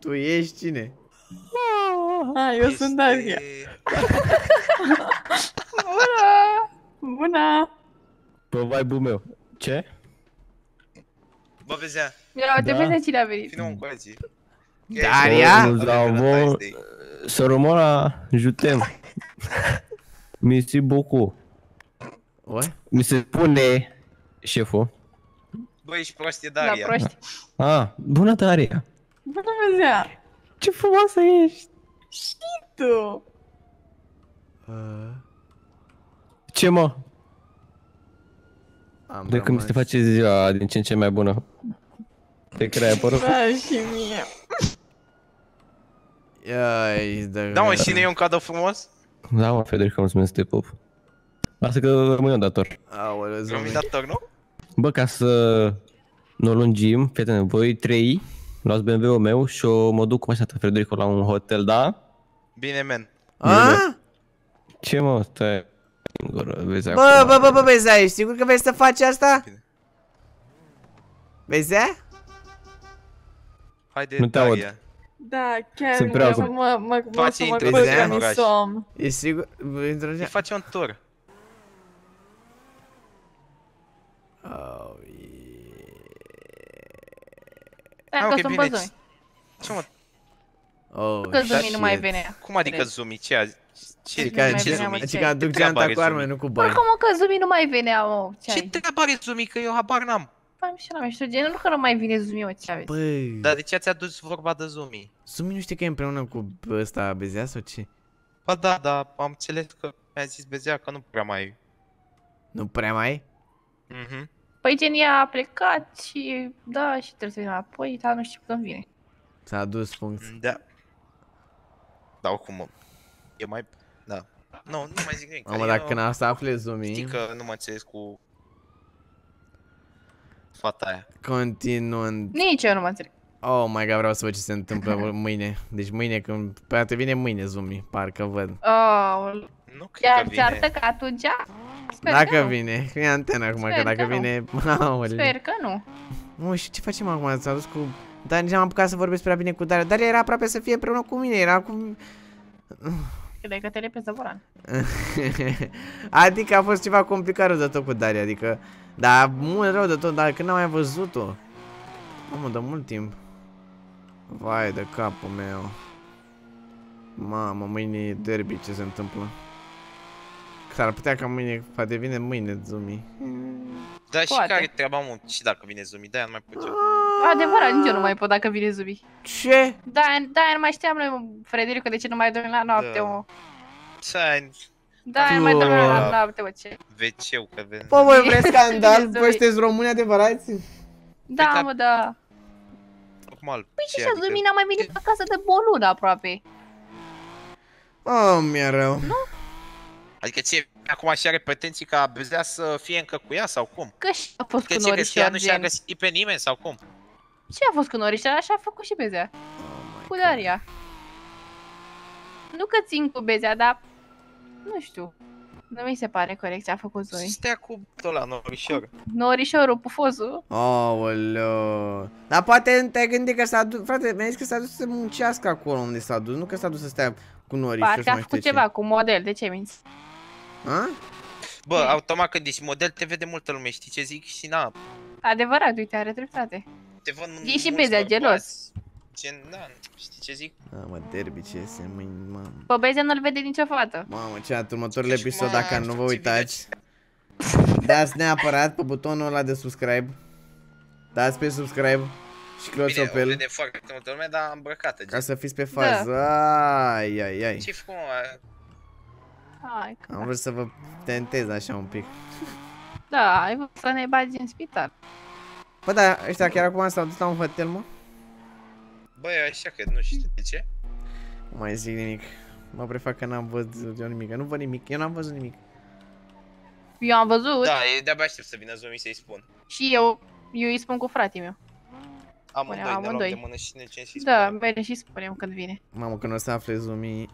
Tu ești cine? Ah, eu sunt Daria. Bună! Bună! Bă, vibe-ul meu. Ce? Bă, vezea, Ia uite, Da. vezi cine a venit. vine un coazi. Daria? Nous avons... Soromona, je t'aime. Merci beaucoup. What? Mi se spune șeful. Bă, ești prost, e Da, Daria. proști. Ah, bună Daria. Bună, Vezea! Ce frumoasă ești. Și tu! Uh, Ce mă? am De când mi rămas. se face ziua din ce în ce mai bună. Te crea părul? Da, și mie. Ai, da, Da, mă, și nu e un cadou frumos? Da, mă, Federica, mulțumesc, te pup. Lasă că rămâi un dator. Aoleu, Rămâi zombi. dator, nu? Bă, ca să nu o lungim, prietene, voi trei luați BMW-ul meu și o mă duc cu mașina ta, Federico, la un hotel, da? Bine, men. A? Ce mă, stai în gură, vezi Bă, acum. bă, bă, bă, Beza, ești sigur că vrei să faci asta? Beza? Haide, Nu te aud. Daria. Da, chiar Sunt mă, preocupat. mă, mă, mă, Face să mă introducerea în organizăm. Ești sigur? Într-o Îi zi? face un tur. Oh, Da, Ah, că ok, sunt bine. băzoi. Ce mă? oh, Că Zumi shit. nu mai venea. Cum adică Cred. Zumi? Ce a... Ce, Și Nu ca, mai ce venea, mă, Zumi? și ca duc Ce treabă geanta are cu arme, Zumi? nu cu Bă, bani. cum mă, că Zumi nu mai venea, mă, ce Ce ai? treabă are Zumi? Că eu habar n-am. Păi, și la mea, știu, gen, nu că nu mai vine Zumi, mă, ce aveți? Băi, Dar de ce ați adus vorba de Zumi? Sumi nu știe că e împreună cu ăsta Bezea sau ce? Ba da, da, am înțeles că mi-a zis Bezea că nu prea mai... Nu prea mai? Mhm. Păi gen, ea a plecat și, da, și trebuie să vină înapoi, dar nu știu când vine. S-a dus punct. Da. Da, oricum, e mai... Da. Nu, nu mai zic nimic. Mamă, eu- dacă când asta afle Zumi, Știi că nu mă înțeles cu... Fata aia. continuând. Nici eu nu mă înțeleg. Oh my god, vreau să văd ce se întâmplă mâine. Deci mâine când... Poate vine mâine Zumi, parcă văd. Oh, Nu cred chiar că ți arată vine. că atunci? Sper Dacă că nu. vine, e antena acum, Sper că că dacă nu. vine... Aoleu. Sper că nu. Mă, și ce facem acum? S-a dus cu... Dar nici am apucat să vorbesc prea bine cu Daria. Daria era aproape să fie împreună cu mine, era cu... Credeai că te lepezi de volan. adică a fost ceva complicat rău de tot cu Daria, adică... Dar mult rău de tot, dar când am mai văzut-o? Mamă, de mult timp. Vai de capul meu. Mamă, mâine e derby, ce se întâmplă? S-ar putea ca mâine, poate vine mâine Zumi. Dar și Poate. care treaba, mă? Și dacă vine Zumi, de-aia nu mai pot eu. Adevărat, nici eu nu mai pot dacă vine Zubi. Ce? Da, da, nu mai știam noi, mă, Frederico, de ce nu mai dormi la noapte, Da. mă. Ce ai Da, nu mai dormi la Tu- noapte, mă, ce? wc că vezi? Bă, voi vreți scandal? Zumi. Voi sunteți români adevărați? Da, mă, da. Normal. Păi și Ce așa, adică? Zumi n-a mai venit acasă de o lună aproape. Oh, mi-e rău. Adică ce, acum și are pretenții ca Bezea să fie încă cu ea sau cum? Că și a fost Că cu ce crezi că ea norișor, nu și-a gen. găsit pe nimeni sau cum? Ce a fost cu norișor? Așa a făcut și Bezea. Oh Cu Daria. Nu că țin cu Bezea, dar... Nu știu. Nu mi se pare corect ce a făcut Să Zui. stea cu ăla norișor. Norișorul, pufosul. Aoleu. Dar poate te-ai gândit că s-a dus, frate, mi-ai zis că s-a dus să muncească acolo unde s-a dus, nu că s-a dus să stea cu norișor Parcă și a mai știu făcut ce. ceva cu model, de ce minți? A? Bă, automat când ești model te vede multă lume, știi ce zic? Și na, Adevărat, uite, are dreptate. te văd E și mulți Bezea bărbați. gelos. Gen, da, știi ce zic? A, mă, derby, ce este mâine, mamă. Pe Bezea nu-l vede nicio fată. Mamă, chat, următorul Deci, episod, mă, dacă nu vă ce uitați, dați neapărat pe butonul ăla de subscribe. Dați pe subscribe și Bine, o cloțopel vede foarte multă lume, dar îmbrăcată. ca Gen. să fiți pe fază. Ai, ai, ai. Ce fă, Hai, că... Am vrut să vă tentez așa un pic. Da, ai vrut să ne bagi în spital. Bă, da, ăștia chiar acum s-au dus la un hotel, mă? Băi, așa că nu știu de ce. Nu mai zic nimic. Mă prefac că n-am văzut eu nimic. Nu văd nimic. Eu n-am văzut nimic. Eu am văzut Da, e de-abia aștept să vină zombie să-i spun. și eu, eu îi spun cu fratele meu. Amândoi, ne luăm amândoi. de mână și ne ce să-i Da, spunem. bine și spunem când vine. Mamă, când o să afle zoomii...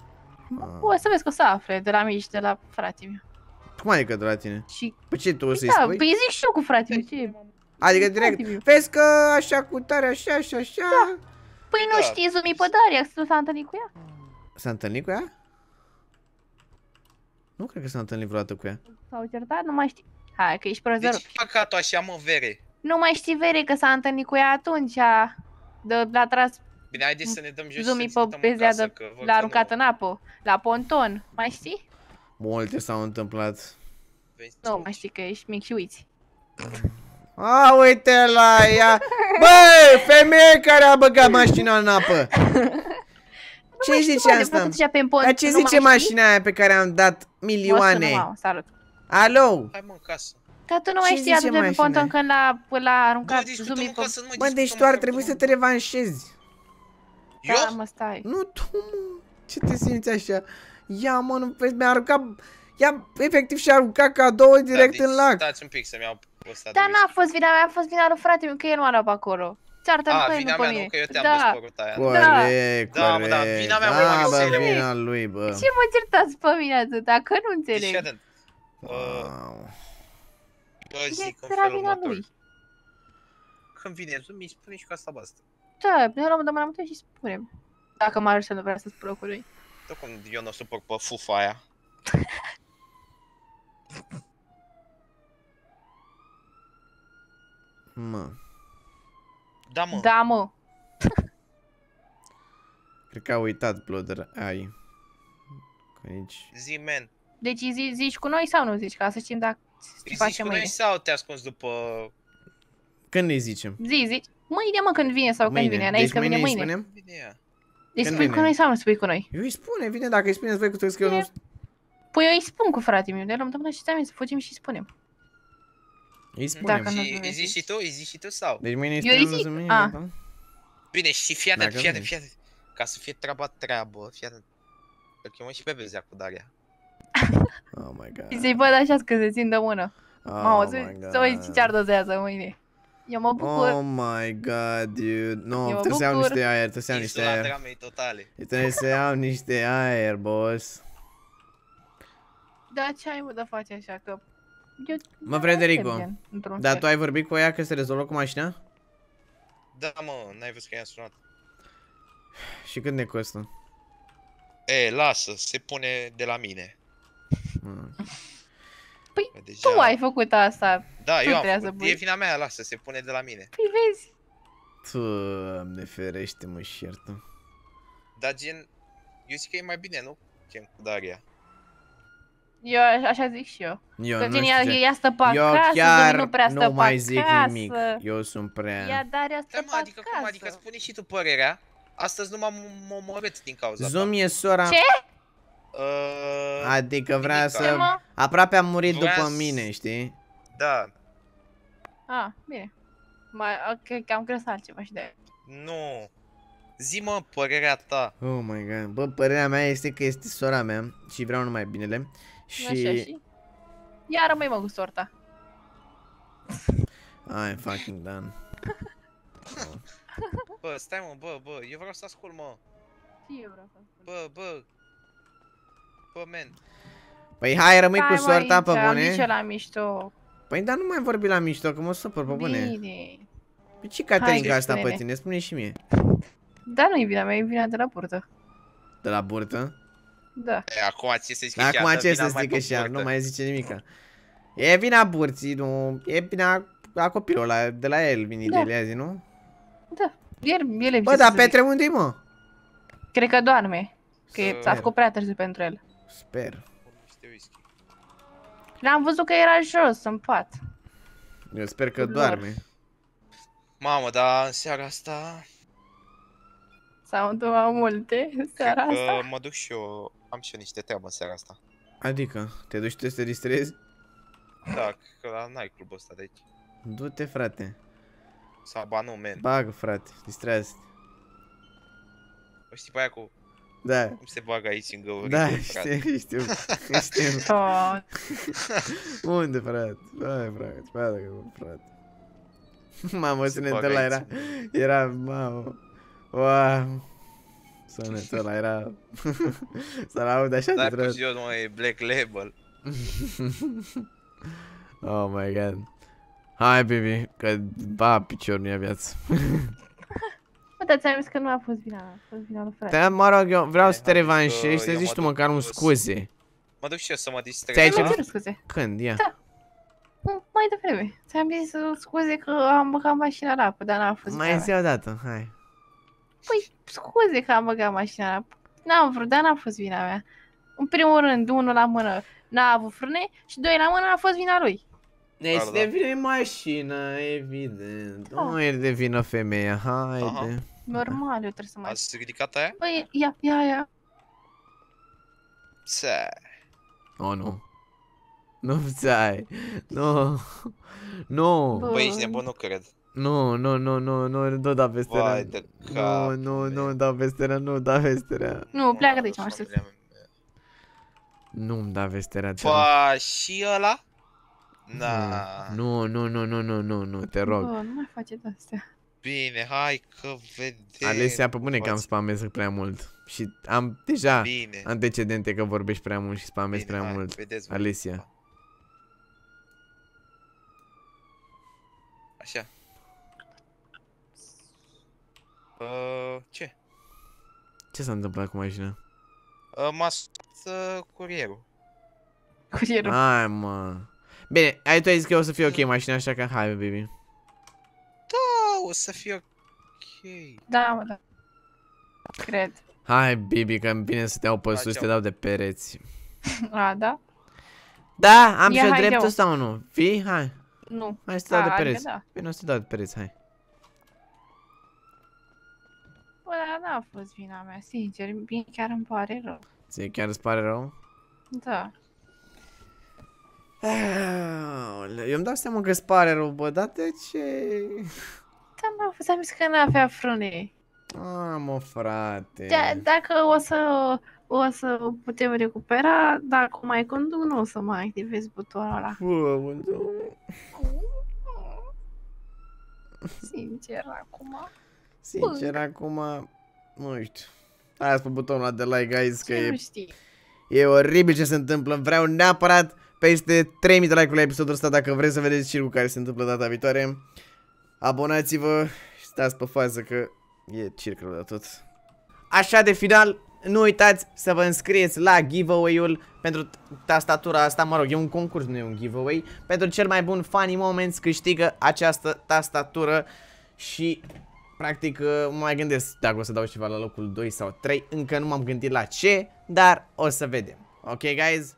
O să vezi că o să afle de la mine și de la fratele meu. Cum adică de la tine? Și... Păi ce, tu o să-i Da, spui? păi zic și eu cu fratele meu, ce? Adică fratele meu. direct, vezi că așa cu tare, așa și așa... Da. Păi nu Da. știți Zumi pe Daria, că nu s-a întâlnit cu ea? S-a întâlnit cu ea? Nu cred că s-a întâlnit vreodată cu ea. S-au certat? Nu mai știi. Hai, că ești prost de De rău. ce păcatul așa, mă, vere? Nu mai știi vere că s-a întâlnit cu ea atunci. De, l-a tras Bine, haideți să ne dăm jos Zumi și să pe stăm în bezea casă, de... că văd L-a că aruncat nu- în apă. La ponton. Mai știi? Multe s-au întâmplat. Nu mai știi că ești mic și uiți. A, uite la ea! Băi, femeie care a băgat mașina în apă! Ce zice asta? Pe pont, Dar ce nu zice mai știi? mașina aia pe care am dat milioane? Mă sună, mamă, să arăt. Alo? Hai mă în casă. Dar tu nu Ce mai știi zice atunci de pe mașina? ponton când l-a, l-a aruncat Zumi pe... Bă, deci tu ar trebui să te revanșezi. Da, mă, stai. Nu tu, mă. Ce te simți așa? Ia, mă, nu vezi, mi-a aruncat... Ia, efectiv și-a aruncat cadou direct da, în lac. Stați un pic să-mi iau ăsta de Dar n-a fost vina mea, a fost vina lui frate meu, că el nu a luat pe acolo. Ți-artă A, pe el, vina nu pe mea, mine. nu, că eu te-am da. despărut aia. Corect, Da, mă, da, corect. vina mea, mă, Da, mă, bă, înțeleg. vina lui, bă. Ce mă certați pe mine atât, dacă nu înțeleg? Deci, atent. Uh, Bă, zic în Era felul vina următor. lui. Când vine Zumi, spune și cu asta bastă. Da, ne luăm de mâna amândoi și spunem. Dacă Marius nu vrea să spună cu lui. Tot cum eu nu o supăr pe fufa aia. Mă, Da, mă. Da, mă. cred că a uitat Bloder ai. Că aici... Zi, man. Deci zi, zici cu noi sau nu zici? Ca să știm dacă ce Îi zici facem cu mâine. noi sau te ascunzi după... Când îi zicem? Zi, zici. Mâine, mă, când vine sau când Mâine. vine. N-ai Deci zis că vine mâine îi mâine. spunem? Deci Când spui cu vine? noi sau nu spui cu noi? Eu îi spune, vine dacă îi spuneți voi cu toți că eu nu... Păi eu îi spun cu fratele meu, ne luăm de mână și ți-am să fugim și îi spunem. Îi spunem. Dacă nu Și îi zici și tu? Îi zici și tu sau? Deci mâine îi Eu îi spunem zic. să mâine, Ah. da? Bine, și fii atent, Dacă fii nu atent, fii atent. Ca să fie treaba treabă, fii atent. Îl chemăm și pe Bezea cu Daria. Oh my god. Și să-i văd așa că se țin de mână. Oh Mamă, să my să uiți ce ar dozează mâine. Eu mă bucur. Oh my god, dude. No, Eu mă trebuie să iau bucur. niște aer, trebuie să iau niște Insula aer. dramei totale. Trebuie să iau niște aer, boss. Da, ce ai mă de face așa că... Eu, Mă, eu Frederico, merg gen, într-un dar fel. tu ai vorbit cu ea că se rezolvă cu mașina? Da, mă, n-ai văzut că i-am sunat. Și cât ne costă? E, lasă, se pune de la mine. Mm. Păi, Deja... tu ai făcut asta. Da, tu eu am trebuia să făcut. pui. E vina mea, lasă, se pune de la mine. Păi vezi, Doamne ferește, mă, și iertă. Dar gen, eu zic că e mai bine, nu? Chem cu Daria. eu a- așa zic și eu. Eu că nu gen, știu ea, ce- ea stă pe Eu acasă, chiar Zumi nu prea stă nu pe mai zic acasă. nimic. Eu sunt prea... Ea Daria stă Da, pe mă, adică cum, acasă. adică spune și tu părerea. Astăzi nu m-am m- omorât din cauza ta. Zoom e sora... Ce? Uh, Adică vrea nimica. să... Aproape a murit Vrea după să- mine, știi? Da, Ah, bine. Mai, ok, că am crezut altceva și de nu. Zi mă părerea ta. Oh my god. Bă, părerea mea este că este sora mea și vreau numai binele. Și... Așa, Și... și? Ia rămâi mă cu sorta. I'm fucking done. Bă, stai mă, bă, bă, eu vreau să ascult, mă. Și eu vreau să Bă, bă. Bă, man. Păi hai, rămâi cu Stai, mă, sorta pe aici, Am zis eu bune. la mișto. Păi dar nu mai vorbi la mișto, că mă supăr pe bune. Bine. Păi ce Caterinca Hai, asta pe spune-ne. tine? Spune și mie. Da, nu e vina mea, e vina de la burtă. De la burtă? Da. E, acum ce să zic Dar acum ce să zică și ea, nu mai zice nimica. E vina burții, nu, e vina a copilul ăla, de la el vine Da. ideile azi, nu? Da. El, el e Bă, ce dar să zic. Petre unde mă? Cred că doarme. Că e- Să- s-a făcut prea târziu pentru el. Sper. L-am văzut că era jos, în pat. Eu sper că Lor. doarme. Mamă, dar în seara asta... S-au întâmplat multe în seara cred asta. că mă duc și eu... Am și eu niște treabă în seara asta. Adică, te duci tu să te distrezi? Da, cred că la n-ai clubul ăsta de aici. Du-te, frate. Sau ba nu, man. Bagă, frate, distrează O știi pe aia cu Da. cum se bagă aici în găuri. Da, știu, știu, știu. Oh, Unde, frate? Hai, frate, frate, frate. Mamă, Se sunetul bagă ăla aici. era, era, mamă, wow. Sunetul ăla era, să-l aud așa de Dar drăguț. pus eu, mă, e Black Label. oh my god. Hai, baby, că ba picior nu e viață. Bă, dar ți-am zis că nu a fost vina mea, a fost vina lui frate. Te mă rog, eu vreau să te hai, revanșezi, că să eu zici mă tu duc măcar un să- scuze. Mă duc și eu să mă distrez. Ți-ai da? cerut? Cer scuze. Când? Ia. Da. Nu, Mai devreme. Ți-am zis uh, scuze că am băgat mașina în apă, dar n-a fost Mai vina zi mea. o dată, hai. Păi, scuze că am băgat mașina în apă. N-am vrut, dar n-a fost vina mea. În primul rând, unul la mână n-a avut frâne și doi la mână a fost vina lui. Deci Da, da. de vină mașina, evident. Da. Nu e de vină femeia, haide. Aha. Normal, eu trebuie să mai... Ați ridicat aia? Păi, ia, ia, ia. Țe. Oh, nu. Nu stai. Nu. Nu. Bă. Băi, ești nebun, nu cred. Nu, nu, nu, nu, nu, nu da peste rea. Vai de Nu, cap. nu, nu da peste rea, nu da peste rea. Nu, pleacă de aici, mă aștept. Nu-mi da peste rea, te rog. Fa, și ăla? Na. Nu, nu, nu, nu, nu, nu, nu, te rog. Bă, nu mai face de astea. Bine, hai că vedem. Alesia, pe bune că am spamez prea mult. Și am deja Bine. antecedente că vorbești prea mult și spamezi Bine, prea hai, mult. vedeți voi. Alesia. Așa. Uh, ce? Ce s-a întâmplat cu mașina? Uh, m-a sunat uh, curierul. Curierul. Hai, mă. Bine, ai tu ai zis că o să fie ok mașina, așa că hai, baby. Da, o să fie ok. Da, mă, da. Cred. Hai, baby, că îmi vine să te iau pe Da, sus, să te ceau. dau de pereți. A, da? Da, am Ia, și eu hai, dreptul ia-o. sau nu? Fii? Hai. Nu. Hai să te dau A, de adică pereți. da. Bine, o să te dau de pereți, hai. Bă, dar n-a fost vina mea, sincer, bine chiar îmi pare rău. Ție chiar îți pare rău? Da. Aoleu, Eu îmi dau seama că îți pare rău, bă, dar de ce? Dar n-a fost, am zis că n-avea frâne. A, mă, frate. Da, dacă o să, o să putem recupera, dacă mai conduc, nu o să mai activez butonul ăla. Bă, Sincer, acum. Sincer, acum, nu știu. Hai pe butonul ăla de like, guys, că Ce nu e, știi? e oribil ce se întâmplă. Vreau neapărat peste 3000 de like-uri la episodul ăsta dacă vreți să vedeți circul care se întâmplă data viitoare. Abonați-vă și stați pe fază că e circul de tot. Așa de final, nu uitați să vă înscrieți la giveaway-ul pentru tastatura asta, mă rog, e un concurs, nu e un giveaway. Pentru cel mai bun Funny Moments câștigă această tastatură și practic uh, mă mai gândesc dacă o să dau ceva la locul 2 sau 3, încă nu m-am gândit la ce, dar o să vedem. Ok, guys?